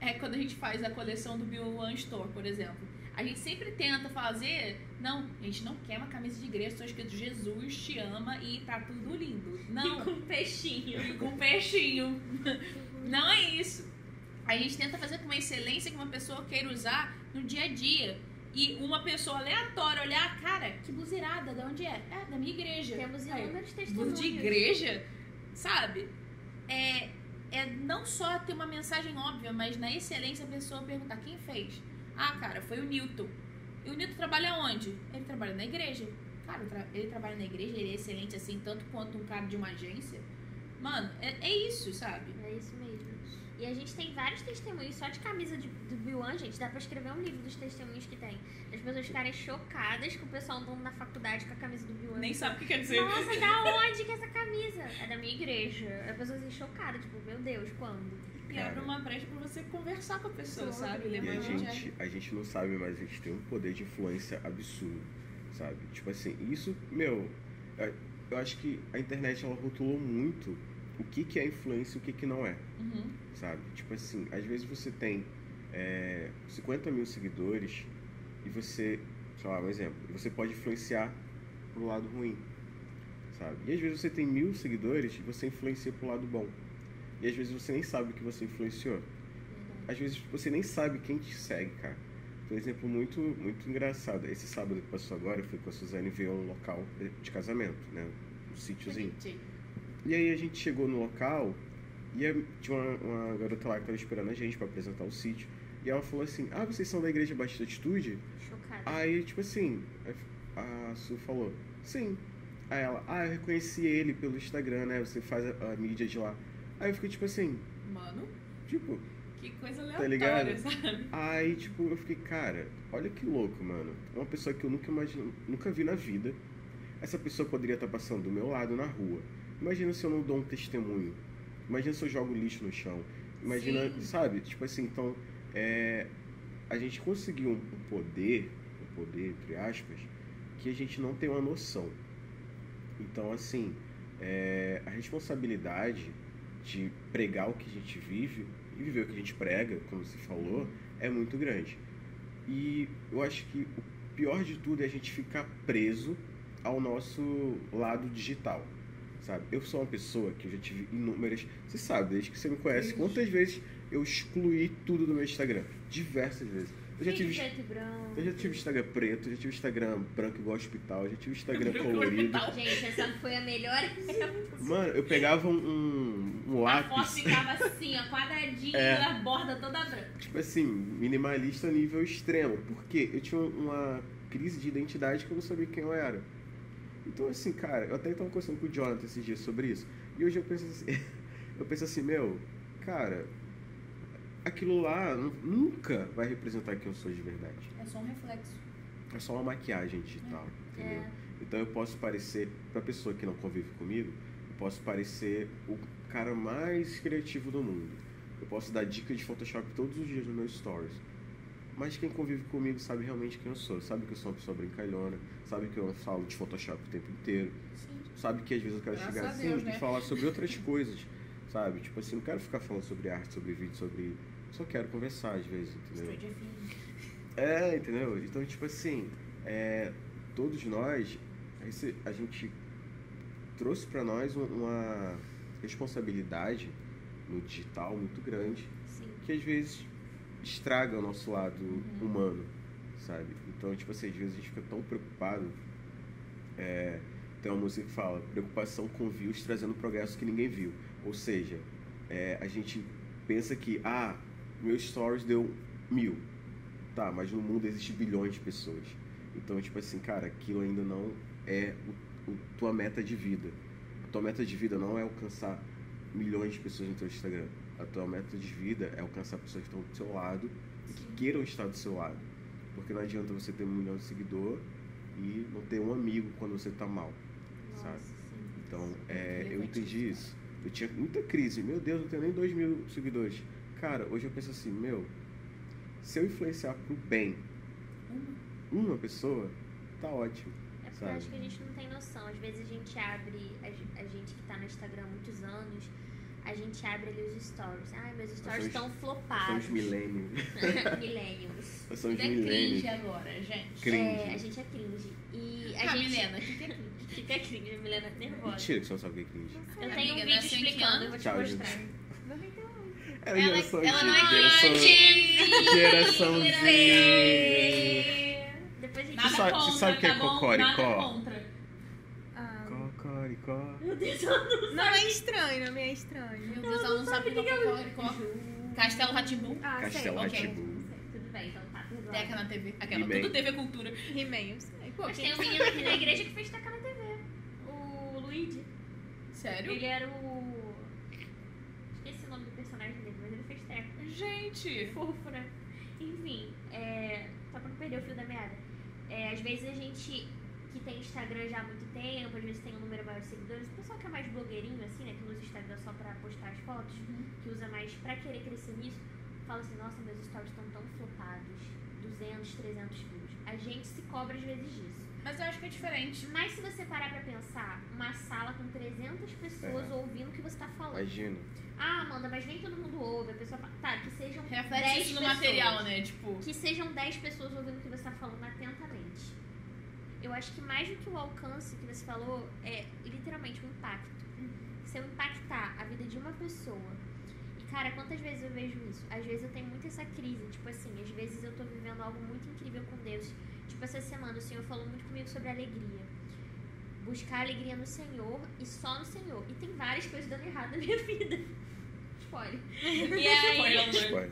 é quando a gente faz a coleção do Bill One Store, por exemplo. A gente sempre tenta fazer. Não, a gente não quer uma camisa de igreja só escrito Jesus te ama e tá tudo lindo. Não.
E com peixinho.
E com peixinho. Não é isso. A gente tenta fazer com uma excelência que uma pessoa queira usar no dia a dia. E uma pessoa aleatória olhar, cara, que bluseirada, de onde é? É, da minha igreja.
Temos inúmeros testemunhos.
de igreja, sabe? É, é não só ter uma mensagem óbvia, mas na excelência a pessoa perguntar quem fez. Ah, cara, foi o Newton. E o Newton trabalha onde? Ele trabalha na igreja. Cara, ele trabalha na igreja, ele é excelente assim, tanto quanto um cara de uma agência. Mano, é, é isso, sabe?
É isso mesmo. E a gente tem vários testemunhos só de camisa de, do Biwan, gente. Dá pra escrever um livro dos testemunhos que tem. As pessoas ficarem chocadas com o pessoal andando na faculdade com a camisa do Biwan.
Nem sabe o que quer dizer.
Nossa, da onde que é essa camisa? É da minha igreja. A pessoa assim, chocada, tipo, meu Deus, quando?
E abre uma brecha pra você conversar com a pessoa, sabe?
E
a gente, a gente não sabe, mas a gente tem um poder de influência absurdo, sabe? Tipo assim, isso, meu, é- eu acho que a internet ela rotulou muito o que, que é influência e o que, que não é,
Uhum.
sabe? Tipo assim, às vezes você tem é, 50 mil seguidores e você, sei lá, um exemplo, você pode influenciar pro lado ruim, sabe? E às vezes você tem mil seguidores e você influencia pro lado bom. E às vezes você nem sabe que você influenciou às vezes você nem sabe quem te segue, cara. Tem um exemplo muito, muito engraçado. Esse sábado que passou agora, eu fui com a Suzane ver um local de casamento, né? Um sítiozinho. E aí a gente chegou no local e tinha uma, uma garota lá que estava esperando a gente para apresentar o sítio. E ela falou assim: Ah, vocês são da Igreja Batista Atitude?
Chocada.
Aí, tipo assim, a Su falou: Sim. Aí ela: Ah, eu reconheci ele pelo Instagram, né? Você faz a, a mídia de lá. Aí eu fiquei tipo assim:
Mano,
Tipo,
que coisa
Tá
aleatória,
ligado?
sabe?
Aí, tipo, eu fiquei, cara, olha que louco, mano. É uma pessoa que eu nunca imagino, nunca vi na vida. Essa pessoa poderia estar passando do meu lado na rua. Imagina se eu não dou um testemunho. Imagina se eu jogo lixo no chão. Imagina,
Sim.
sabe? Tipo assim, então, é, a gente conseguiu um poder, um poder, entre aspas, que a gente não tem uma noção. Então, assim, é, a responsabilidade de pregar o que a gente vive e viver o que a gente prega, como você falou, é muito grande. E eu acho que o pior de tudo é a gente ficar preso ao nosso lado digital, sabe? Eu sou uma pessoa que eu já tive inúmeras... Você sabe, desde que você me conhece, quantas vezes eu excluí tudo do meu Instagram? Diversas vezes. Eu já tive...
preto e branco.
Eu já tive Instagram preto, eu já tive Instagram branco igual hospital, eu já tive Instagram colorido.
Gente, essa foi a melhor
Mano, eu pegava um, um, um
A foto
lápis,
ficava assim, ó, quadradinha,
É.
a borda toda branca.
tipo assim, minimalista nível extremo. Porque eu tinha uma crise de identidade que eu não sabia quem eu era. Então, assim, cara, eu até estava conversando com o Jonathan esses dias sobre isso. E hoje eu penso assim, eu penso assim, meu, cara, aquilo lá nu- nunca vai representar quem eu sou de verdade.
É só um reflexo.
É só uma maquiagem digital, entendeu? Então eu posso parecer, pra pessoa que não convive comigo, eu posso parecer o cara mais criativo do mundo. Eu posso dar dica de Photoshop todos os dias nos meus stories. Mas quem convive comigo sabe realmente quem eu sou. Sabe que eu sou uma pessoa brincalhona, sabe que eu falo de Photoshop o tempo inteiro. Sabe que às vezes eu quero
Graças
chegar
a
assim
Deus, né?
e falar sobre outras coisas. Sabe? Tipo assim, não quero ficar falando sobre arte, sobre vídeo, sobre. Só quero conversar às vezes, entendeu?
Things.
É, entendeu? Então, tipo assim, é, todos nós, esse- a gente trouxe pra nós um- uma responsabilidade no digital muito grande,
Sim.
que às vezes estraga o nosso lado
Uhum.
humano, sabe? Então, tipo assim, às vezes a gente fica tão preocupado. é, tem uma música que fala: preocupação com views trazendo progresso que ninguém viu. Ou seja, é, a gente pensa que, ah, meu stories deu mil. Tá, mas no mundo existe bilhões de pessoas. Então, tipo assim, cara, aquilo ainda não é o, o- tua meta de vida. A tua meta de vida não é alcançar milhões de pessoas no teu Instagram. A tua meta de vida é alcançar pessoas que estão do seu lado e que queiram estar do seu lado. Porque não adianta você ter um milhão de seguidor e não ter um amigo quando você tá mal, sabe?
Nossa, sim.
Então, é, eu entendi
isso.
Eu tinha muita crise. Meu Deus, eu não tenho nem dois mil seguidores. Cara, hoje eu penso assim, meu, se eu influenciar pro bem uma pessoa, tá ótimo.
É porque eu
Sabe?
acho que a gente não tem noção. Às vezes a gente abre, a, ge- a gente que tá no Instagram há muitos anos, a gente abre ali os stories. Ai, meus stories estão flopados.
somos milênios.
Millennials.
Nós somos
é cringe agora, gente.
Cringe.
É, a gente é cringe. E a
Ah,
gente.
Milena, o que é cringe?
Fica cringe, a Milena é nervosa.
Mentira que você não sabe o que é cringe.
Eu
Amiga,
tenho um vídeo
nasceu em que
explicando, eu vou te
Tchau,
mostrar.
gente. É
Ela-
geração
ela não é
geração,
cringe.
geração Z.
Depois a gente.
Nada
sabe-
contra,
sabe o que é
tá bom?
cocoricó?
Nada contra.
Ah,
Cocoricó.
Meu Deus, ela não
não é estranho, não é estranho.
Meu Deus, ela não sabe o que é cocoricó. Castelo Ratimbu.
Ah,
Castelo
ok.
Rá-Tim-Bum.
Tudo bem, então tá. perdoado.
Teca na TV. Aquela,
He-Man.
tudo TV Cultura.
He-Man, eu sei.
Pô,
Mas tem um menino aqui na igreja que fez tacar na TV. O Luigi.
Sério?
Ele era o. Esqueci o nome do personagem dele, mas ele fez teco.
Gente.
Fofo, né? Enfim, é... só pra não perder o fio da meada. É, às vezes a gente que tem Instagram já há muito tempo, às vezes tem um número maior de seguidores, o pessoal que é mais blogueirinho, assim, né? Que usa Instagram só pra postar as fotos, que usa mais pra querer crescer nisso, fala assim, nossa, meus stories estão tão flopados, 200, 300 views. A gente se cobra às vezes disso.
Mas eu acho que é diferente.
Mas se você parar pra pensar, uma sala com 300 pessoas
É.
ouvindo o que você tá falando.
Imagina.
Ah, Amanda, mas nem todo mundo ouve. A pessoa fala, tá, que sejam
Reflete
10
isso no
pessoas.
material, né? Tipo.
Que sejam 10 pessoas ouvindo o que você tá falando atentamente. Eu acho que mais do que o alcance que você falou é literalmente o impacto. Se eu impactar a vida de uma pessoa. E cara, quantas vezes eu vejo isso? Às vezes eu tenho muito essa crise, tipo assim, às vezes eu tô vivendo algo muito incrível com Deus. Tipo, essa semana o Senhor falou muito comigo sobre alegria. Buscar alegria no Senhor e só no Senhor. E tem várias coisas dando errado na minha vida. Spoiler. E aí,
Spoiler.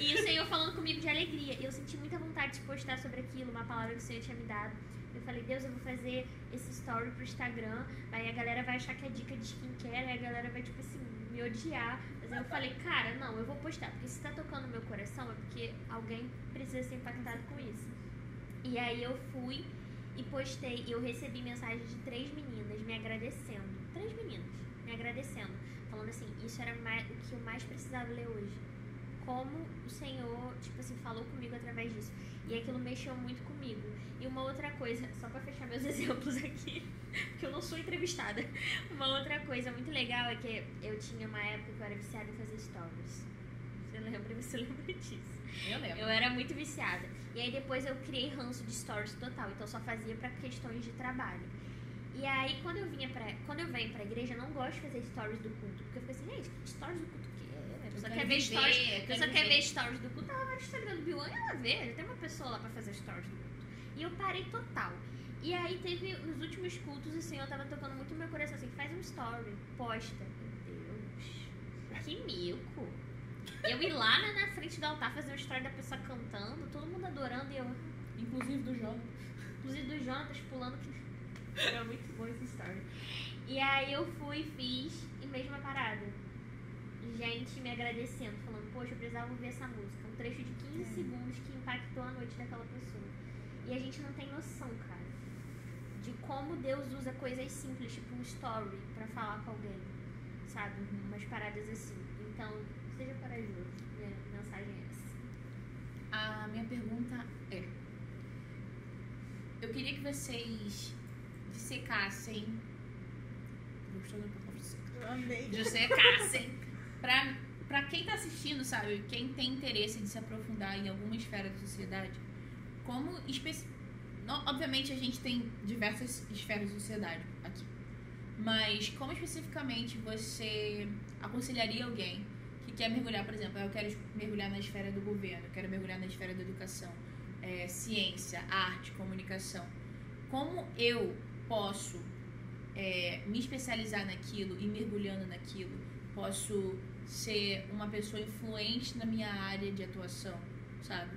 e o Senhor falando comigo de alegria. E eu senti muita vontade de postar sobre aquilo, uma palavra que o Senhor tinha me dado. Eu falei, Deus, eu vou fazer esse story pro Instagram. Aí a galera vai achar que é dica de skincare. Aí a galera vai, tipo assim, me odiar. Mas aí eu falei, cara, não, eu vou postar. Porque se tá tocando no meu coração é porque alguém precisa ser impactado com isso. E aí eu fui e postei. Eu recebi mensagem de três meninas me agradecendo. Três meninas me agradecendo. Falando assim, isso era mais, o que eu mais precisava ler hoje como o Senhor, tipo assim, falou comigo através disso. E aquilo mexeu muito comigo. E uma outra coisa, só pra fechar meus exemplos aqui, porque eu não sou entrevistada. Uma outra coisa muito legal é que eu tinha uma época que eu era viciada em fazer stories. Você lembra e você lembra disso.
Eu lembro.
Eu era muito viciada. E aí depois eu criei ranço de stories total, então só fazia pra questões de trabalho. E aí quando eu vinha pra, quando eu venho pra igreja, eu não gosto de fazer stories do culto, porque eu fico assim, gente, que stories do culto que é? A pessoa quer ver stories, a pessoa quer ver stories do culto, ela vai no Instagram do Bilan e ela vê, já tem uma pessoa lá pra fazer stories do culto. E eu parei total. E aí teve, nos últimos cultos, assim, eu tava tocando muito no meu coração, assim, faz um story, posta. Meu Deus, que mico. Eu ir lá na, na frente do altar fazer um story da pessoa cantando, todo mundo adorando e eu,
Inclusive do João.
inclusive do Jonatas pulando que era muito bom esse story. E aí eu fui, fiz e mesma parada. Gente me agradecendo, falando, poxa, eu precisava ouvir essa música. Um trecho de 15
É.
segundos que impactou a noite daquela pessoa. E a gente não tem noção, cara, de como Deus usa coisas simples, tipo um story, pra falar com alguém. Sabe? Umas paradas assim. Então, seja corajoso. Minha mensagem é essa.
A minha pergunta é: Eu queria que vocês dissecassem. Gostou da palavra?
Eu amei.
dissecassem. pra, pra quem tá assistindo, sabe? Quem tem interesse de se aprofundar em alguma esfera da sociedade, como especi... Não, obviamente a gente tem diversas esferas da sociedade aqui. Mas como especificamente você aconselharia alguém quer mergulhar, por exemplo, eu quero mergulhar na esfera do governo, eu quero mergulhar na esfera da educação, é, ciência, arte, comunicação. Como eu posso é, me especializar naquilo e mergulhando naquilo, posso ser uma pessoa influente na minha área de atuação, sabe?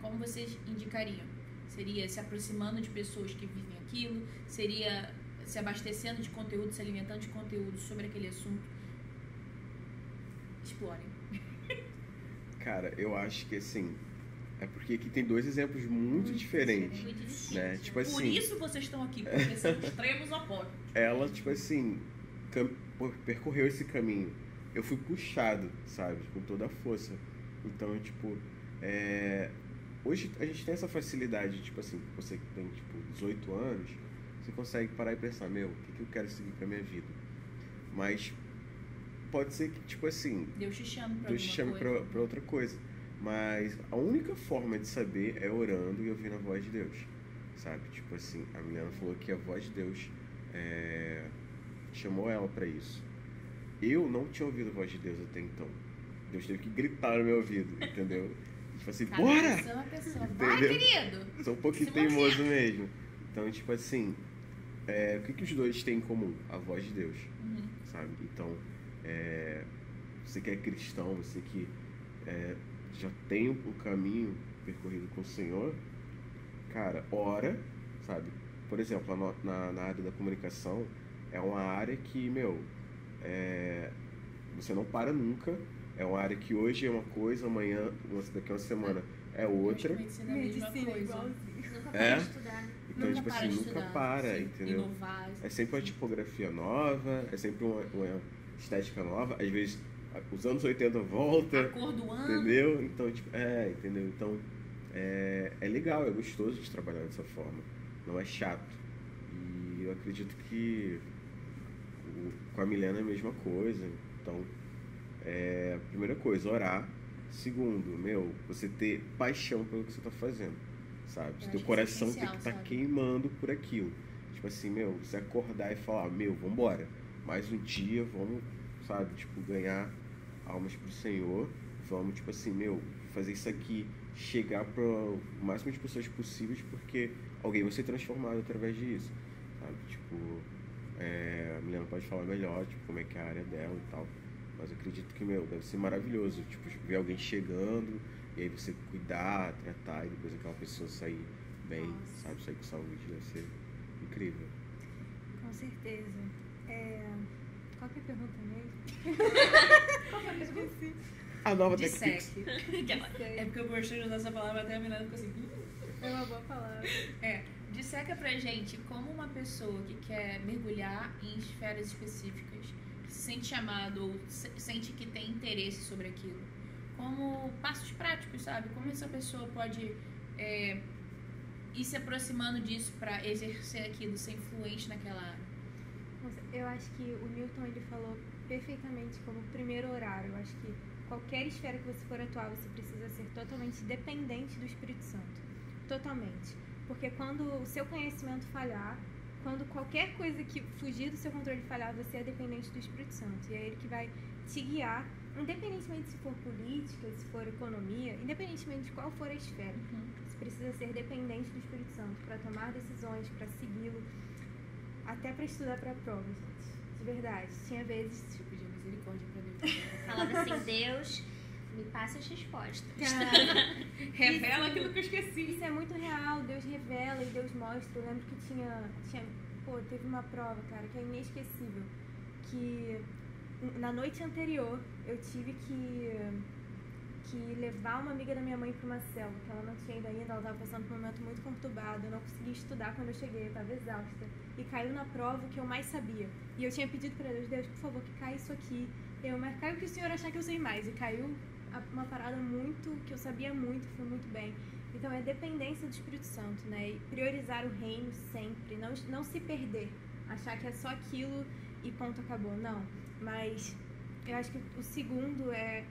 Como vocês indicariam? Seria se aproximando de pessoas que vivem aquilo? Seria se abastecendo de conteúdo, se alimentando de conteúdo sobre aquele assunto? Explorem.
Cara, eu acho que assim. É porque aqui tem dois exemplos muito diferentes.
Muito.
Né? Tipo
Por
assim,
isso vocês estão aqui, porque são extremos opostos.
ela, tipo assim, cam- percorreu esse caminho. Eu fui puxado, sabe? Com toda a força. Então, tipo, é... hoje a gente tem essa facilidade, tipo assim, você que tem, tipo, 18 anos, você consegue parar e pensar, meu, o que, que eu quero seguir com a minha vida? Mas pode ser que, tipo assim,
Deus te chama pra
Deus te chame pra, pra outra coisa. Mas a única forma de saber é orando e ouvindo a voz de Deus. Sabe? Tipo assim, a Milena falou que a voz de Deus é, chamou ela pra isso. Eu não tinha ouvido a voz de Deus até então. Deus teve que gritar no meu ouvido, entendeu? Tipo assim, bora!
é uma pessoa. Vai,
Entendeu?
querido!
Sou um pouquinho teimoso mesmo. Então, tipo assim, é, o que, que os dois têm em comum? A voz de Deus
Uhum.
sabe? Então, você que é cristão, você que é, já tem o caminho percorrido com o Senhor, cara, ora, sabe? Por exemplo, na, na área da comunicação, é uma área que, meu, é, você não para nunca. É uma área que hoje é uma coisa, amanhã, daqui a uma semana é outra.
Medicina é a mesma
Medicina
coisa.
igualzinho.
Nunca
É?
pode estudar. né?
Então,
nunca
tipo
para
assim, nunca
estudar,
para,
sim,
entendeu?
Inovar.
É sempre uma tipografia nova, é sempre uma, uma estética nova. Às vezes, os anos 80 volta,
A cor do ano.
entendeu? Então, tipo, é, entendeu? Então, é, é legal, é gostoso de trabalhar dessa forma. Não é chato. E eu acredito que o- com a Milena é a mesma coisa. Então, é, primeira coisa, orar. Segundo, meu, você ter paixão pelo que você tá fazendo, sabe?
Eu acho
Teu
que isso é
coração tem que estar
sabe?
queimando por aquilo. Tipo assim, meu, você acordar e falar, meu, vambora. Mais um dia, vamos, sabe, tipo, ganhar almas pro Senhor. Vamos, tipo assim, meu, fazer isso aqui chegar para o máximo de pessoas possíveis, porque alguém vai ser transformado através disso, sabe? Tipo, é, a Milena pode falar melhor, tipo, como é que é a área dela e tal. Mas eu acredito que, meu, deve ser maravilhoso, tipo, ver alguém chegando, e aí você cuidar, tratar, e depois aquela pessoa sair bem,
Nossa.
sabe? Sair com saúde, deve ser incrível.
Com certeza. É... Qual que é a pergunta mesmo?
Qual foi a pergunta?
Esqueci.
A nova
Sei.
É porque eu gostei de usar essa palavra até a Milena ficou assim. "Hum".
É uma boa palavra.
É, disseca pra gente como uma pessoa que quer mergulhar em esferas específicas, que se sente chamado ou se- sente que tem interesse sobre aquilo. Como passos práticos, sabe? Como essa pessoa pode é, ir se aproximando disso pra exercer aquilo, ser influente naquela área.
Nossa, eu acho que o Newton ele falou perfeitamente como primeiro horário. Eu acho que qualquer esfera que você for atuar, você precisa ser totalmente dependente do Espírito Santo. Totalmente. Porque quando o seu conhecimento falhar, quando qualquer coisa que fugir do seu controle falhar, você é dependente do Espírito Santo. E é ele que vai te guiar, independentemente se for política, se for economia, independentemente de qual for a esfera.
Uhum.
Você precisa ser dependente do Espírito Santo para tomar decisões, para segui-lo, até para estudar para a prova, gente. De verdade. Tinha vezes.
Eu pedir misericórdia pra Deus.
Falando assim, Deus, me passa as respostas.
Revela aquilo que eu esqueci.
Isso é muito real, Deus revela e Deus mostra. Eu lembro que tinha, tinha. Pô, teve uma prova, cara, que é inesquecível. Que na noite anterior eu tive que, que levar uma amiga da minha mãe para uma célula, que ela não tinha ido ainda, ela estava passando por um momento muito conturbado, eu não conseguia estudar quando eu cheguei, eu estava exausta. E caiu na prova que eu mais sabia. E eu tinha pedido para Deus, Deus, por favor, que caia isso aqui. Eu, mas caiu que o senhor achar que eu sei mais. E caiu uma parada muito, que eu sabia muito, foi muito bem. Então é dependência do Espírito Santo, né? E priorizar o reino sempre, não, não se perder, achar que é só aquilo e ponto acabou. Não, mas eu acho que o segundo é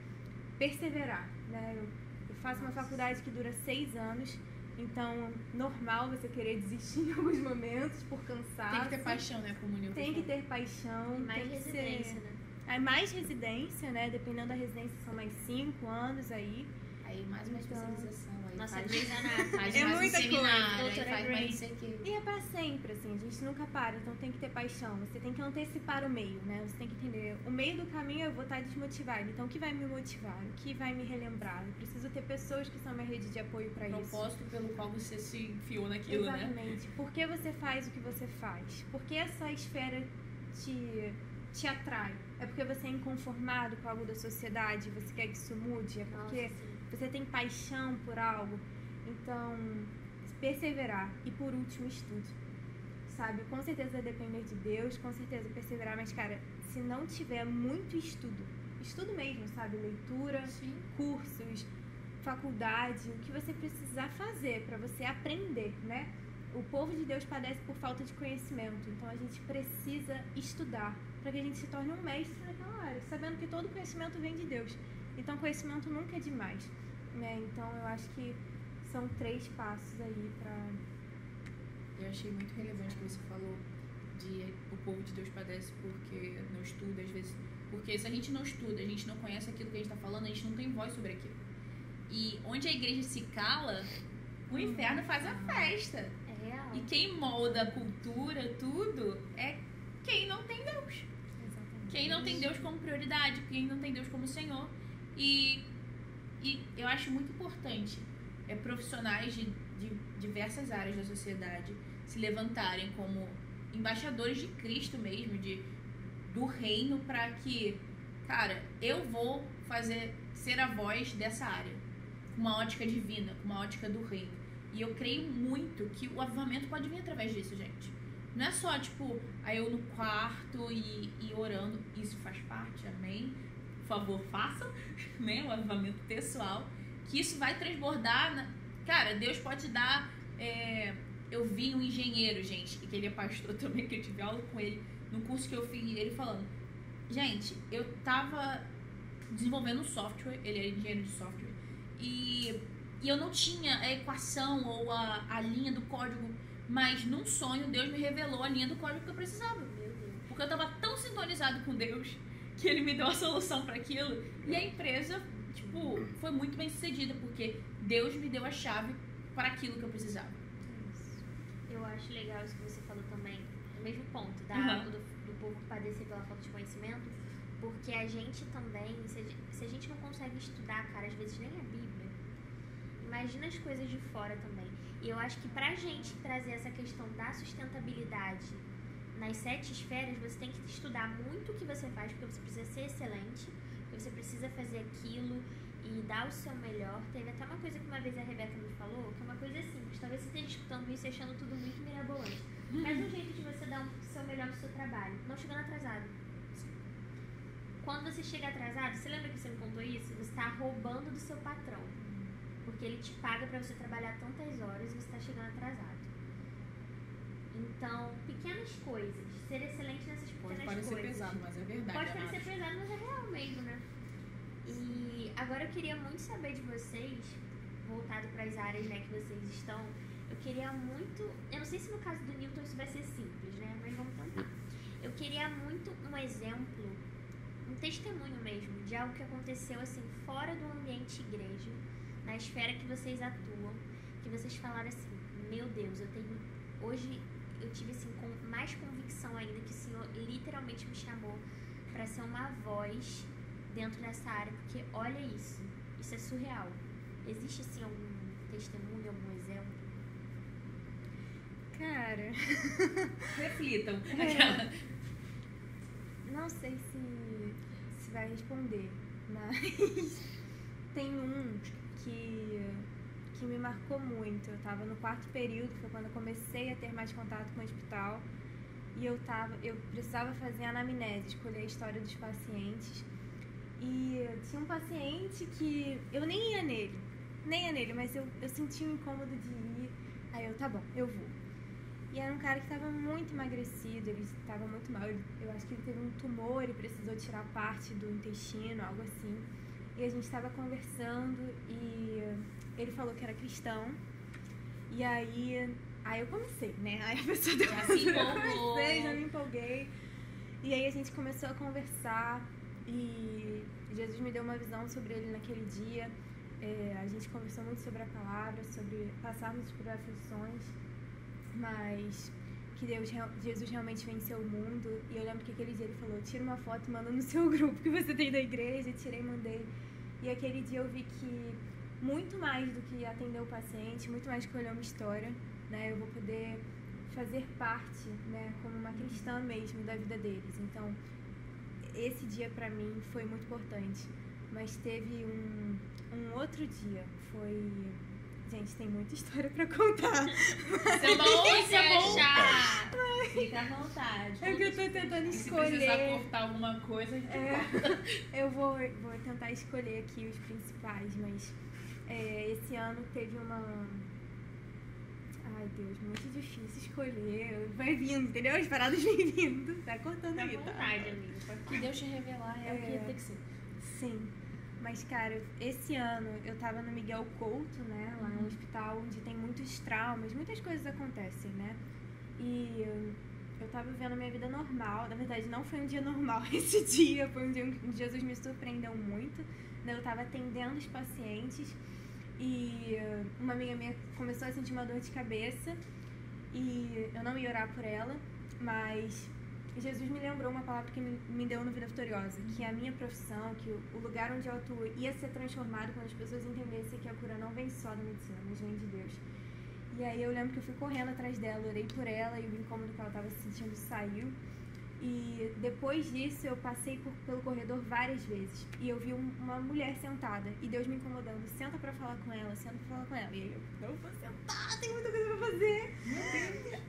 perseverar, né? Eu, eu faço uma faculdade que dura seis anos, então normal você querer desistir em alguns momentos por cansaço.
Tem que ter paixão, né? Nilton
Tem que ter paixão,
E mais
tem que
residência,
ser...
né?
Aí mais residência, né? Dependendo da residência, são mais cinco anos aí.
Aí mais uma especialização. Aí
Nossa,
faz,
Anatomy.
faz
É
mais um
muita
seminário,
coisa.
aí
Doutora
faz mais sei quê.
E é pra sempre, assim, a gente nunca para, então tem que ter paixão. Você tem que antecipar o meio, né? Você tem que entender. O meio do caminho eu vou estar desmotivado. Então o que vai me motivar? O que vai me relembrar? Eu preciso ter pessoas que são minha rede de apoio pra isso.
Propósito pelo qual você se enfiou naquilo, né?
Exatamente. Por que você faz o que você faz? Por que essa esfera te, te atrai? É porque você é inconformado com algo da sociedade? Você quer que isso mude? É
Nossa,
porque
sim.
Você tem paixão por algo. Então, perseverar. E por último, estude. Sabe? Com certeza vai depender de Deus, com certeza perseverar, mas, cara, se não tiver muito estudo, estudo mesmo, sabe? Leitura,
Sim.
cursos, faculdade, o que você precisar fazer para você aprender, né? O povo de Deus padece por falta de conhecimento, então a gente precisa estudar para que a gente se torne um mestre naquela área, sabendo que todo conhecimento vem de Deus. Então conhecimento nunca é demais, né? Então eu acho que são três passos aí para
Eu achei muito relevante o que você falou de o povo de Deus padece porque não estuda, às vezes. Porque se a gente não estuda, a gente não conhece aquilo que a gente está falando, a gente não tem voz sobre aquilo. E onde a igreja se cala, o inferno faz a festa.
É real.
E quem molda a cultura, tudo, é quem não tem Deus. Quem não tem Deus como prioridade, quem não tem Deus como Senhor. E, e eu acho muito importante é, profissionais de, de diversas áreas da sociedade se levantarem como embaixadores de Cristo mesmo, de, do reino, para que, cara, eu vou fazer ser a voz dessa área, com uma ótica divina, com uma ótica do reino. E eu creio muito que o avivamento pode vir através disso, gente. Não é só, tipo, aí eu no quarto e, e orando. Isso faz parte, amém? Por favor, façam, né? O avivamento pessoal. Que isso vai transbordar. Na... Cara, Deus pode dar. é, Eu vi um engenheiro, gente, que ele é pastor também, que eu tive aula com ele, num curso que eu fiz, ele falando. Gente, eu tava desenvolvendo um software, ele era engenheiro de software, e, e eu não tinha a equação ou a, a linha do código, mas num sonho Deus me revelou a linha do código que eu precisava. Porque eu tava tão sintonizado com Deus que ele me deu a solução para aquilo. E a empresa, tipo, foi muito bem sucedida, porque Deus me deu a chave para aquilo que eu precisava.
Eu acho legal isso que você falou também, o mesmo ponto, da,
Uhum.
do, do povo padecer pela falta de conhecimento, porque a gente também, se a gente, se a gente não consegue estudar, cara, às vezes nem a Bíblia, imagina as coisas de fora também. E eu acho que pra gente trazer essa questão da sustentabilidade nas sete esferas, você tem que estudar muito o que você faz, porque você precisa ser excelente, porque você precisa fazer aquilo e dar o seu melhor. Teve até uma coisa que uma vez a Rebeca me falou, que é uma coisa simples. Talvez você esteja escutando isso e achando tudo muito mirabolante. Mas um jeito de você dar o seu melhor pro seu trabalho, não chegando atrasado. Quando você chega atrasado, você lembra que você me contou isso? Você está roubando do seu patrão. Porque ele te paga para você trabalhar tantas horas e você está chegando atrasado. Então, pequenas coisas. Ser excelente nessas
Pode
pequenas
parecer
coisas.
pesado, mas é verdade.
Pode parecer pesado, mas é real mesmo, né? E agora eu queria muito saber de vocês, voltado para as áreas né, que vocês estão. Eu queria muito. Eu não sei se no caso do Newton isso vai ser simples, né? Mas vamos tentar. Eu queria muito um exemplo, um testemunho mesmo, de algo que aconteceu assim, fora do ambiente igreja, na esfera que vocês atuam, que vocês falaram assim, meu Deus, eu tenho. Hoje eu tive assim, com mais convicção ainda que o Senhor literalmente me chamou para ser uma voz dentro dessa área, porque olha isso, isso é surreal. Existe assim algum testemunho, algum exemplo?
Cara,
Reflitam.
É. não sei se, se vai responder, mas tem um que, que me marcou muito. Eu tava no quarto período, foi quando eu comecei a ter mais contato com o hospital. E eu tava, eu precisava fazer anamnese, escolher a história dos pacientes. E tinha um paciente que eu nem ia nele, nem ia nele, mas eu, eu senti um incômodo de ir. Aí eu, tá bom, eu vou. E era um cara que estava muito emagrecido, ele estava muito mal. Eu acho que ele teve um tumor e precisou tirar parte do intestino, algo assim. E a gente estava conversando e ele falou que era cristão. E aí, aí eu comecei, né? Aí a pessoa deu
Já se empolgou.
comecei, já me empolguei. E aí a gente começou a conversar e Jesus me deu uma visão sobre ele naquele dia. É, a gente conversou muito sobre a palavra, sobre passarmos por aflições, mas que Deus, Jesus realmente venceu o mundo. E eu lembro que aquele dia ele falou: tira uma foto e manda no seu grupo que você tem da igreja. Tirei e mandei. E aquele dia eu vi que muito mais do que atender o paciente, muito mais que olhar uma história, né? Eu vou poder fazer parte, né, como uma cristã mesmo da vida deles. Então, esse dia pra mim foi muito importante. Mas teve um, um outro dia, foi Gente, tem muita história pra contar.
Isso é bom, isso é bom.
achar.
Fica à vontade.
É que eu tô tentando
E se precisar
escolher.
cortar alguma coisa, a gente
É, eu vou, vou tentar escolher aqui os principais, mas é, esse ano teve uma. Ai Deus, muito difícil escolher. Vai vindo, entendeu? As paradas vêm vindo. Tá cortando
à
aí, tá?
vontade, amiga. pode
Que. Deus te revelar é, o que
É.
tem que ser.
Sim. Mas, cara, esse ano eu tava no Miguel Couto, né? Lá no hospital onde tem muitos traumas, muitas coisas acontecem, né? E eu- tava vivendo a minha vida normal. Na verdade, não foi um dia normal esse dia. Foi um dia que Jesus me surpreendeu muito. né? Eu tava atendendo os pacientes e eh, uma amiga minha começou a sentir uma dor de cabeça e eu não ia orar por ela, mas Jesus me lembrou uma palavra que me, deu no Vida Vitoriosa, que a minha profissão, que o, lugar onde eu atuo ia ser transformado quando as pessoas entendessem que a cura não vem só da medicina, mas vem de Deus. E aí eu lembro que eu fui correndo atrás dela, orei por ela e o incômodo que ela estava sentindo saiu. E depois disso eu passei por- pelo corredor várias vezes e eu vi um- uma mulher sentada e Deus me incomodando, senta pra falar com ela, senta pra falar com ela. E aí eu, não vou sentar, tem muita coisa pra fazer.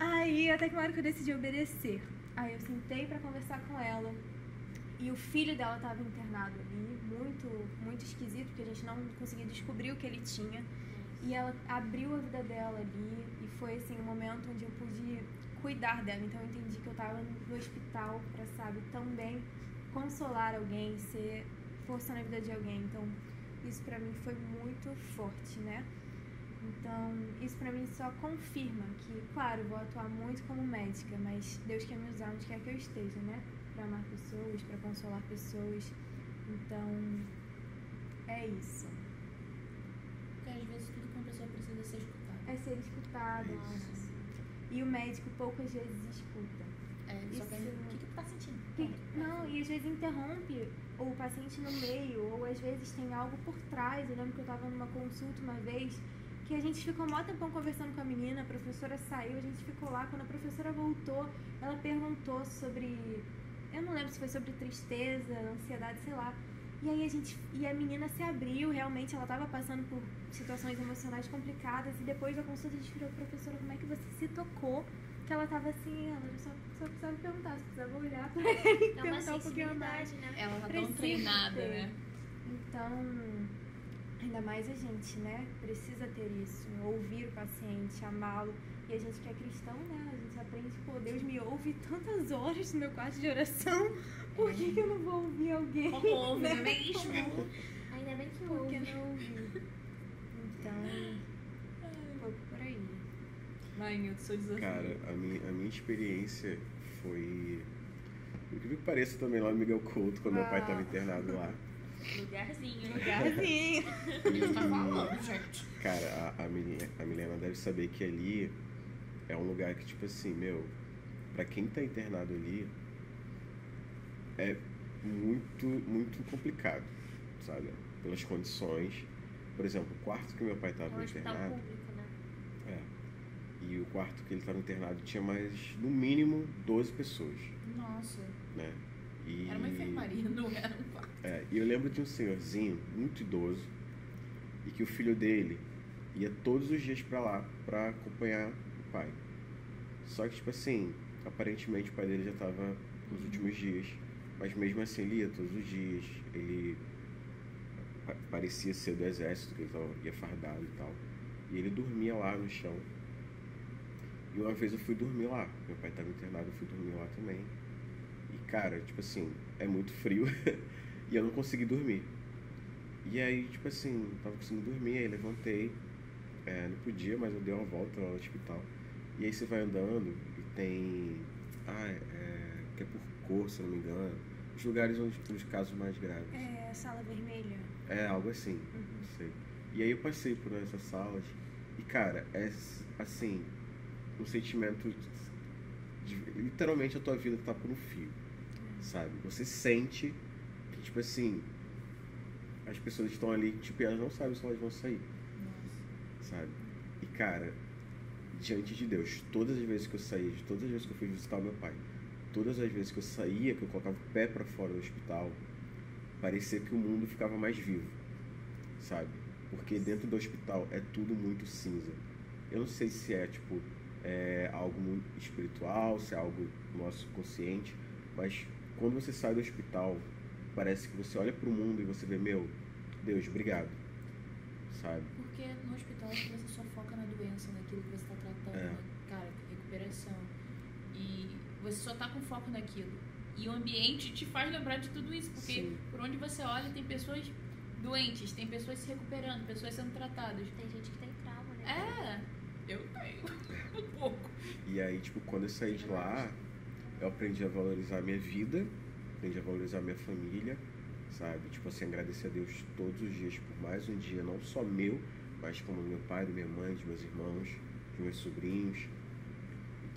Aí até que uma hora que eu decidi obedecer. Aí eu sentei pra conversar com ela. E o filho dela estava internado ali, muito, muito esquisito, porque a gente não conseguia descobrir o que ele tinha. E ela abriu a vida dela ali e foi assim um momento onde eu pude cuidar dela. Então eu entendi que eu estava no hospital para, sabe, também consolar alguém, ser força na vida de alguém. Então isso pra mim foi muito forte, né? Então, isso pra mim só confirma que, claro, vou atuar muito como médica, mas Deus quer me usar onde quer que eu esteja, né? Pra amar pessoas, pra consolar pessoas. Então, é isso.
Porque às vezes tudo que uma pessoa precisa ser escutada.
É ser escutado.
Isso.
E o médico poucas vezes escuta.
É,
Isso-
quer. O que, que tu tá sentindo?
Que- Não, e às vezes interrompe o paciente no meio, ou às vezes tem algo por trás. Eu lembro que eu tava numa consulta uma vez que a gente ficou mó tempão conversando com a menina, a professora saiu, a gente ficou lá. Quando a professora voltou, ela perguntou sobre. Eu não lembro se foi sobre tristeza, ansiedade, sei lá. E aí a gente. E a menina se abriu, realmente ela tava passando por situações emocionais complicadas. E depois da consulta a gente virou, professora, como é que você se tocou? Que ela tava assim, ela só, só precisava perguntar, só precisava olhar pra ele
É uma
perguntar um pouquinho mais.
sensibilidade, né?
Ela tá tão treinada,
ter.
né?
Então, ainda mais a gente, né? Precisa ter isso. Ouvir o paciente, amá-lo. E a gente que é cristão, né? A gente aprende, pô, Deus me ouve tantas horas no meu quarto de oração. Por que, que eu não vou ouvir alguém?
Como ouve, não é mesmo?
Ainda bem que ouve.
não ouvir? Então, um pouco por aí.
Vai, Nilton, seu desafio.
Cara, a minha, a minha experiência foi. Incrível que pareça também lá no Miguel Couto, quando meu pai estava internado lá.
Lugarzinho.
Lugarzinho.
E,
Tá falando, gente.
cara, a, a, Milena, a Milena deve saber que ali é um lugar que, tipo assim, meu, pra quem tá internado ali, é muito, muito complicado, sabe? Pelas condições. Por exemplo, o quarto que meu pai
É
tava
um
internado.
público, né?
É. E o quarto que ele estava internado tinha mais, no mínimo, 12 pessoas,
Nossa,
né? E,
era uma enfermaria, não era um quarto.
É, e eu lembro de um senhorzinho muito idoso e que o filho dele ia todos os dias pra lá pra acompanhar o pai. Só que, tipo assim, aparentemente o pai dele já tava nos últimos dias, mas mesmo assim ele ia todos os dias, ele pa- parecia ser do exército, que ele tava, ia fardado e tal. E ele dormia lá no chão. E uma vez eu fui dormir lá, meu pai tava internado, eu fui dormir lá também. E cara, tipo assim, é muito frio e eu não consegui dormir. E aí, tipo assim, tava conseguindo dormir, aí levantei. É, não podia, mas eu dei uma volta lá no hospital. E aí você vai andando e tem. Ah, é. Que é por cor, se eu não me engano. Os lugares onde os casos mais graves.
É, sala vermelha.
É, algo assim, não sei. E aí eu passei por essas salas e, cara, é assim, um sentimento de, literalmente a tua vida tá por um fio, sabe? Você sente que, tipo assim, as pessoas estão ali, tipo, elas não sabem se elas vão sair, sabe? E, cara, diante de Deus, todas as vezes que eu saí, todas as vezes que eu fui visitar o meu pai, todas as vezes que eu saía, que eu colocava o pé pra fora do hospital, parecia que o mundo ficava mais vivo, sabe? Porque dentro do hospital é tudo muito cinza. Eu não sei se é, tipo, é algo espiritual, se é algo nosso consciente, mas quando você sai do hospital, parece que você olha pro mundo e você vê, meu, Deus, obrigado, sabe?
Porque no hospital você só foca na doença, naquilo que você está tratando,
É.
né? cara, recuperação. E você só tá com foco naquilo. E o ambiente te faz lembrar de tudo isso, porque
Sim.
por onde você olha tem pessoas doentes, tem pessoas se recuperando, pessoas sendo tratadas.
Tem gente que tem trauma, né?
É, eu tenho um pouco.
E aí, tipo, quando eu saí de lá, eu aprendi a valorizar a minha vida, aprendi a valorizar a minha família, sabe? Tipo assim, agradecer a Deus todos os dias por mais um dia, não só meu, mas como meu pai, da minha mãe, dos meus irmãos, dos meus sobrinhos.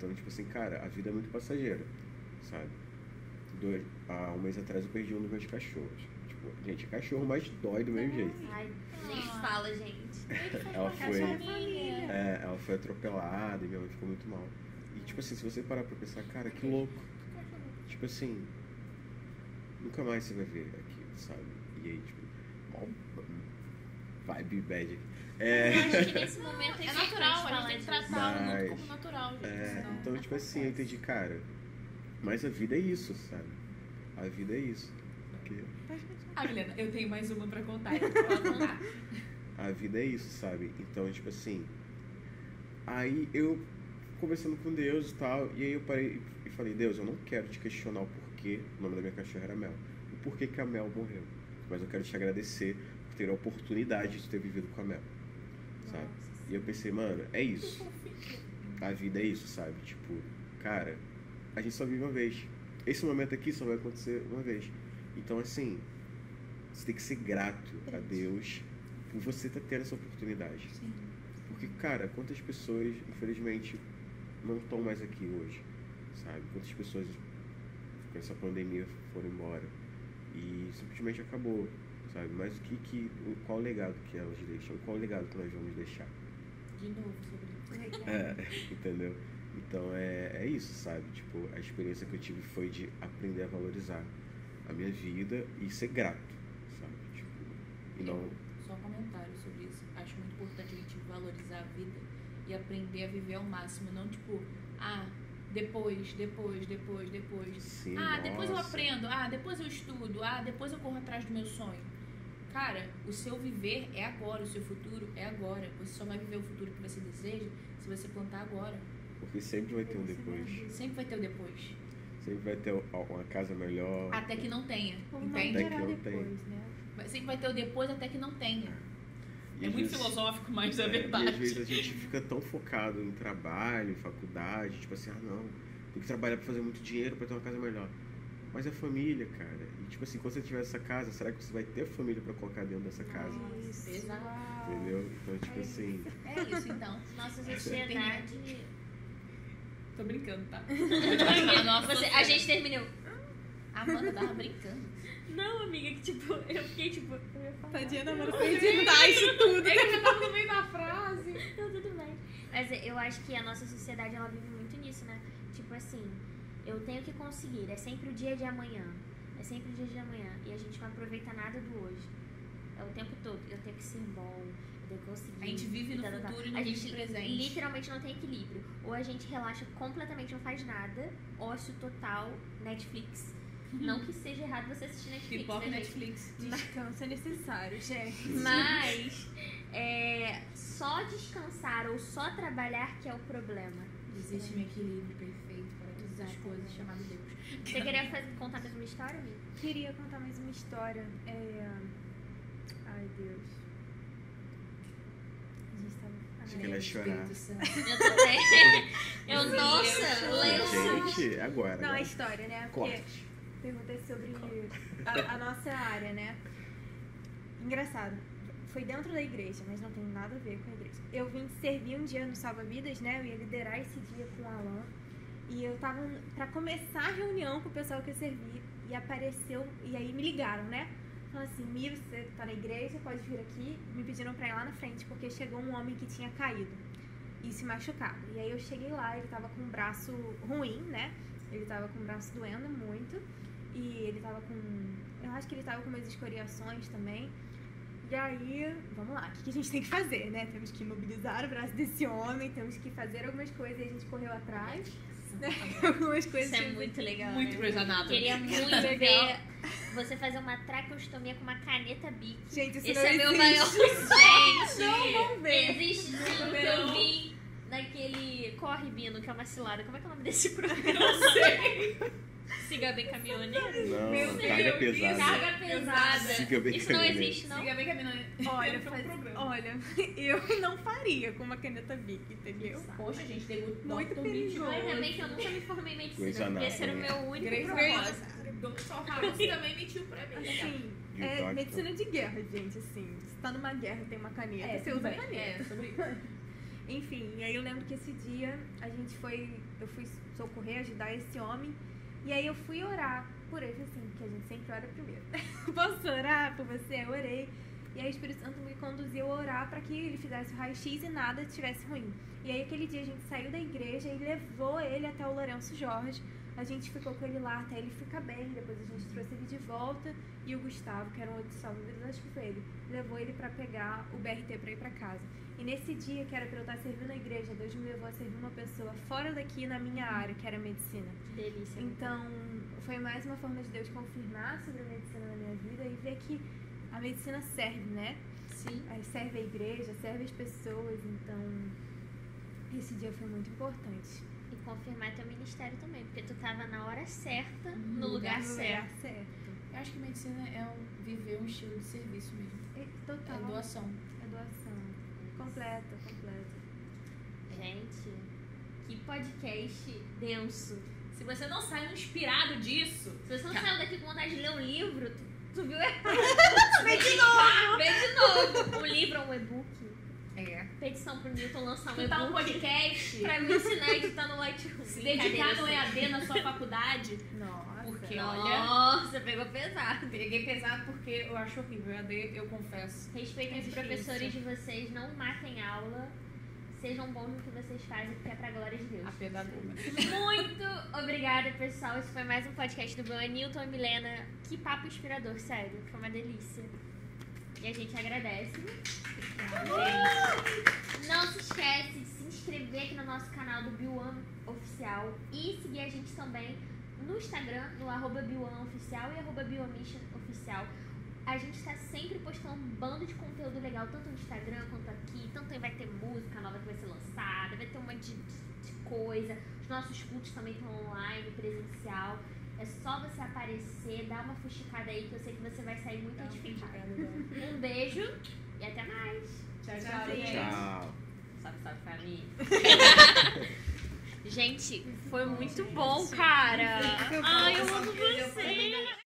Então, tipo assim, cara, a vida é muito passageira, sabe? Dois, há um mês atrás eu perdi um dos meus cachorros. Tipo, gente, é cachorro, mas dói do mesmo jeito.
Ai, nem
Ah.
fala, gente.
Ela foi, é, ela foi atropelada e minha mãe ficou muito mal. E tipo assim, se você parar pra pensar, cara, que louco. Tipo assim, nunca mais você vai ver aquilo, sabe? E aí, tipo, mó vibe bad. É,
Eu acho que nesse momento é,
É natural, a gente tem que
disso.
tratar o
Mas-
luto como natural, gente.
é,
senão
então, tipo assim, eu entendi, cara, mas a vida é isso, sabe? A vida é isso. Porque
Ah, Milena, eu tenho mais uma pra contar. Contar.
a vida é isso, sabe? Então, tipo assim, aí eu conversando com Deus e tal, e aí eu parei e falei, Deus, eu não quero te questionar o porquê, o nome da minha cachorra era Mel, o porquê que a Mel morreu, mas eu quero te agradecer por ter a oportunidade de ter vivido com a Mel, sabe? E eu pensei, mano, é isso, a vida é isso, sabe? Tipo, cara, a gente só vive uma vez, esse momento aqui só vai acontecer uma vez, então assim, você tem que ser grato a Deus por você estar tendo essa oportunidade.
Sim.
Porque, cara, quantas pessoas, infelizmente, não estão mais aqui hoje, sabe? Quantas pessoas com essa pandemia foram embora e simplesmente acabou, sabe? Mas o que que, qual o legado que elas deixam? Qual o legado que nós vamos deixar?
De novo sobre isso.
É, entendeu? Então é, é isso, sabe? Tipo, a experiência que eu tive foi de aprender a valorizar a minha vida e ser grato, sabe? Tipo, e não.
Só um comentário sobre isso. Acho muito importante a gente valorizar a vida e aprender a viver ao máximo. Não tipo, ah, depois, depois, depois, depois.
Sim,
ah, depois eu
nossa.
aprendo. Ah, depois eu estudo. Ah, depois eu corro atrás do meu sonho. Cara, o seu viver é agora, o seu futuro é agora. Você só vai viver o futuro que você deseja se você plantar agora.
Porque sempre vai ter um depois.
Sempre vai ter o depois.
Sempre vai ter uma casa melhor.
Até que não tenha. Entende?
Até que não
depois,
tem.
né?
Sempre vai ter o depois até que não tenha.
E
É muito
vezes-
filosófico, mas é,
É,
verdade.
E às vezes a gente fica tão focado em trabalho, em faculdade, tipo assim, ah não, tem que trabalhar pra fazer muito dinheiro pra ter uma casa melhor. Mas é família, cara. Tipo assim, quando você tiver essa casa, será que você vai ter família pra colocar dentro dessa casa?
Isso.
Exato.
Entendeu? Então, tipo
É
assim,
É isso então.
Nossa sociedade.
Tô brincando, tá?
Nossa, Você- a gente terminou.
A Amanda tava brincando.
Não, amiga, que tipo, eu fiquei tipo. Eu.
Tadinha da Mara, foi isso tudo.
É que eu já tava no meio da frase.
Não, tudo bem. Mas eu acho que a nossa sociedade ela vive muito nisso, né? Tipo assim, eu tenho que conseguir, é sempre o dia de amanhã. É sempre o dia de amanhã. E a gente não aproveita nada do hoje. É o tempo todo. Eu tenho que ser bom, eu tenho que conseguir.
A gente vive no
tá, tá, tá.
futuro e no
A gente
presente.
literalmente não tem equilíbrio. Ou a gente relaxa completamente, não faz nada. Ócio total, Netflix. Não que seja errado você assistir Netflix.
Pipoca e
né, gente?
Netflix.
Descanso é necessário, gente.
Mas é, só descansar ou só trabalhar que é o problema.
Existe um equilíbrio perfeito para todas as coisas chamado Deus.
Você queria fazer- contar mais uma história, amiga?
Queria contar mais uma história. É... Ai, Deus. A gente tava...
Acho que ela ia chorar.
Espírito Santo.
Eu também. Eu,
Sim,
nossa,
eu
gente, agora.
Não, a
agora.
história, né? Porque
Corte.
perguntei sobre a, a nossa área, né? Engraçado. Foi dentro da igreja, mas não tem nada a ver com a igreja. Eu vim servir um dia no Salva Vidas, né? Eu ia liderar esse dia com o Alan. E eu tava pra começar a reunião com o pessoal que eu servi. E apareceu, e aí me ligaram, né? Falaram assim, Mi, você tá na igreja, pode vir aqui. Me pediram pra ir lá na frente, porque chegou um homem que tinha caído e se machucado. E aí eu cheguei lá, ele tava com o braço ruim, né? Ele tava com o braço doendo muito. E ele tava com. Eu acho que ele tava com umas escoriações também. E aí, vamos lá, o que a gente tem que fazer, né? Temos que imobilizar o braço desse homem, temos que fazer algumas coisas e a gente correu atrás. Né? algumas coisas.
Isso é
tipo,
muito legal.
Muito
né?
Grey's Anatomy.
Queria muito
Legal.
ver você fazer uma traqueostomia com uma caneta Bic.
Gente, isso
Esse
não
é meu
existe.
maior. Gente!
Não vão ver.
Existe sim que eu vi naquele Corre Bino, que é uma cilada. Como é que é o nome desse programa? Não sei. Siga bem caminhoneiro?
Não,
Meu
carga
Deus,
pesada.
Carga pesada.
Siga bem
Isso não
caminhoneiro.
existe, não?
Siga bem caminhando.
Olha,
um
faz- olha, eu não faria com uma caneta Bic, entendeu?
Poxa, gente, tem muito
Muito perigoso.
Ainda bem é que eu nunca me formei em medicina, porque esse era o meu único propósito.
Dr. House também mentiu pra mim.
Assim,
o
é
Doctor?
medicina de guerra, gente, assim. Se tá numa guerra tem uma caneta,
É,
você usa
bem.
caneta.
É, sobre isso.
Enfim, e aí eu lembro que esse dia a gente foi, eu fui socorrer, ajudar esse homem, e aí eu fui orar por ele, assim, porque a gente sempre ora primeiro. Posso orar por você? Eu orei. E aí o Espírito Santo me conduziu a orar para que ele fizesse o raio-x e nada estivesse ruim. E aí aquele dia a gente saiu da igreja e levou ele até o Lourenço Jorge. A gente ficou com ele lá até ele ficar bem, depois a gente trouxe ele de volta e o Gustavo, que era um outro salva-vidas, acho que foi ele, levou ele para pegar o BRT para ir para casa. E nesse dia que era para eu estar servindo na igreja, Deus me levou a servir uma pessoa fora daqui na minha área, que era medicina.
Que delícia.
Então, foi mais uma forma de Deus confirmar sobre a medicina na minha vida e ver que a medicina serve, né?
Sim.
Aí serve a igreja, serve as pessoas, então esse dia foi muito importante.
E confirmar teu ministério também, porque tu tava na hora certa,
No
no lugar
No
certo.
lugar certo.
Eu acho que medicina é um, viver um estilo de serviço mesmo.
É total.
É doação.
É doação. Completa, completa.
Gente, que podcast denso.
Se você não saiu inspirado disso,
Se você não saiu daqui com vontade de ler um livro, tu, tu viu errado.
Vem de novo!
Vê de novo. Um livro ou um e-book.
é.
Petição pro Newton lançar um
tá um
e-book
podcast,
pra me ensinar a editar no Lightroom.
se dedicar no EAD na sua faculdade,
Nossa.
Porque,
Nossa,
olha,
pegou pesado.
peguei pesado porque eu acho horrível. EAD, eu confesso.
Respeitem
É
os
difícil.
professores de vocês, não matem aula. Sejam bons no que vocês fazem, porque é pra glória de Deus.
A pedagoga.
Muito obrigada, pessoal. Esse foi mais um podcast do Boa Newton e Milena. Que papo inspirador, sério. Foi uma delícia. E a gente agradece. Gente, não se esquece de se inscrever aqui no nosso canal do Biwan Oficial e seguir a gente também no Instagram, no arroba Oficial e arroba Oficial. A gente tá sempre postando um bando de conteúdo legal, tanto no Instagram quanto aqui. Tanto vai ter música nova que vai ser lançada, vai ter um monte de, de coisa. Os nossos cultos também estão online, presencial. É só você aparecer, dar uma fuxicada aí que eu sei que você vai sair muito edificado. Um beijo e até mais.
Tchau, tchau, gente.
Tchau.
Salve, salve família. Gente, foi muito bom, cara. Ai, eu amo você.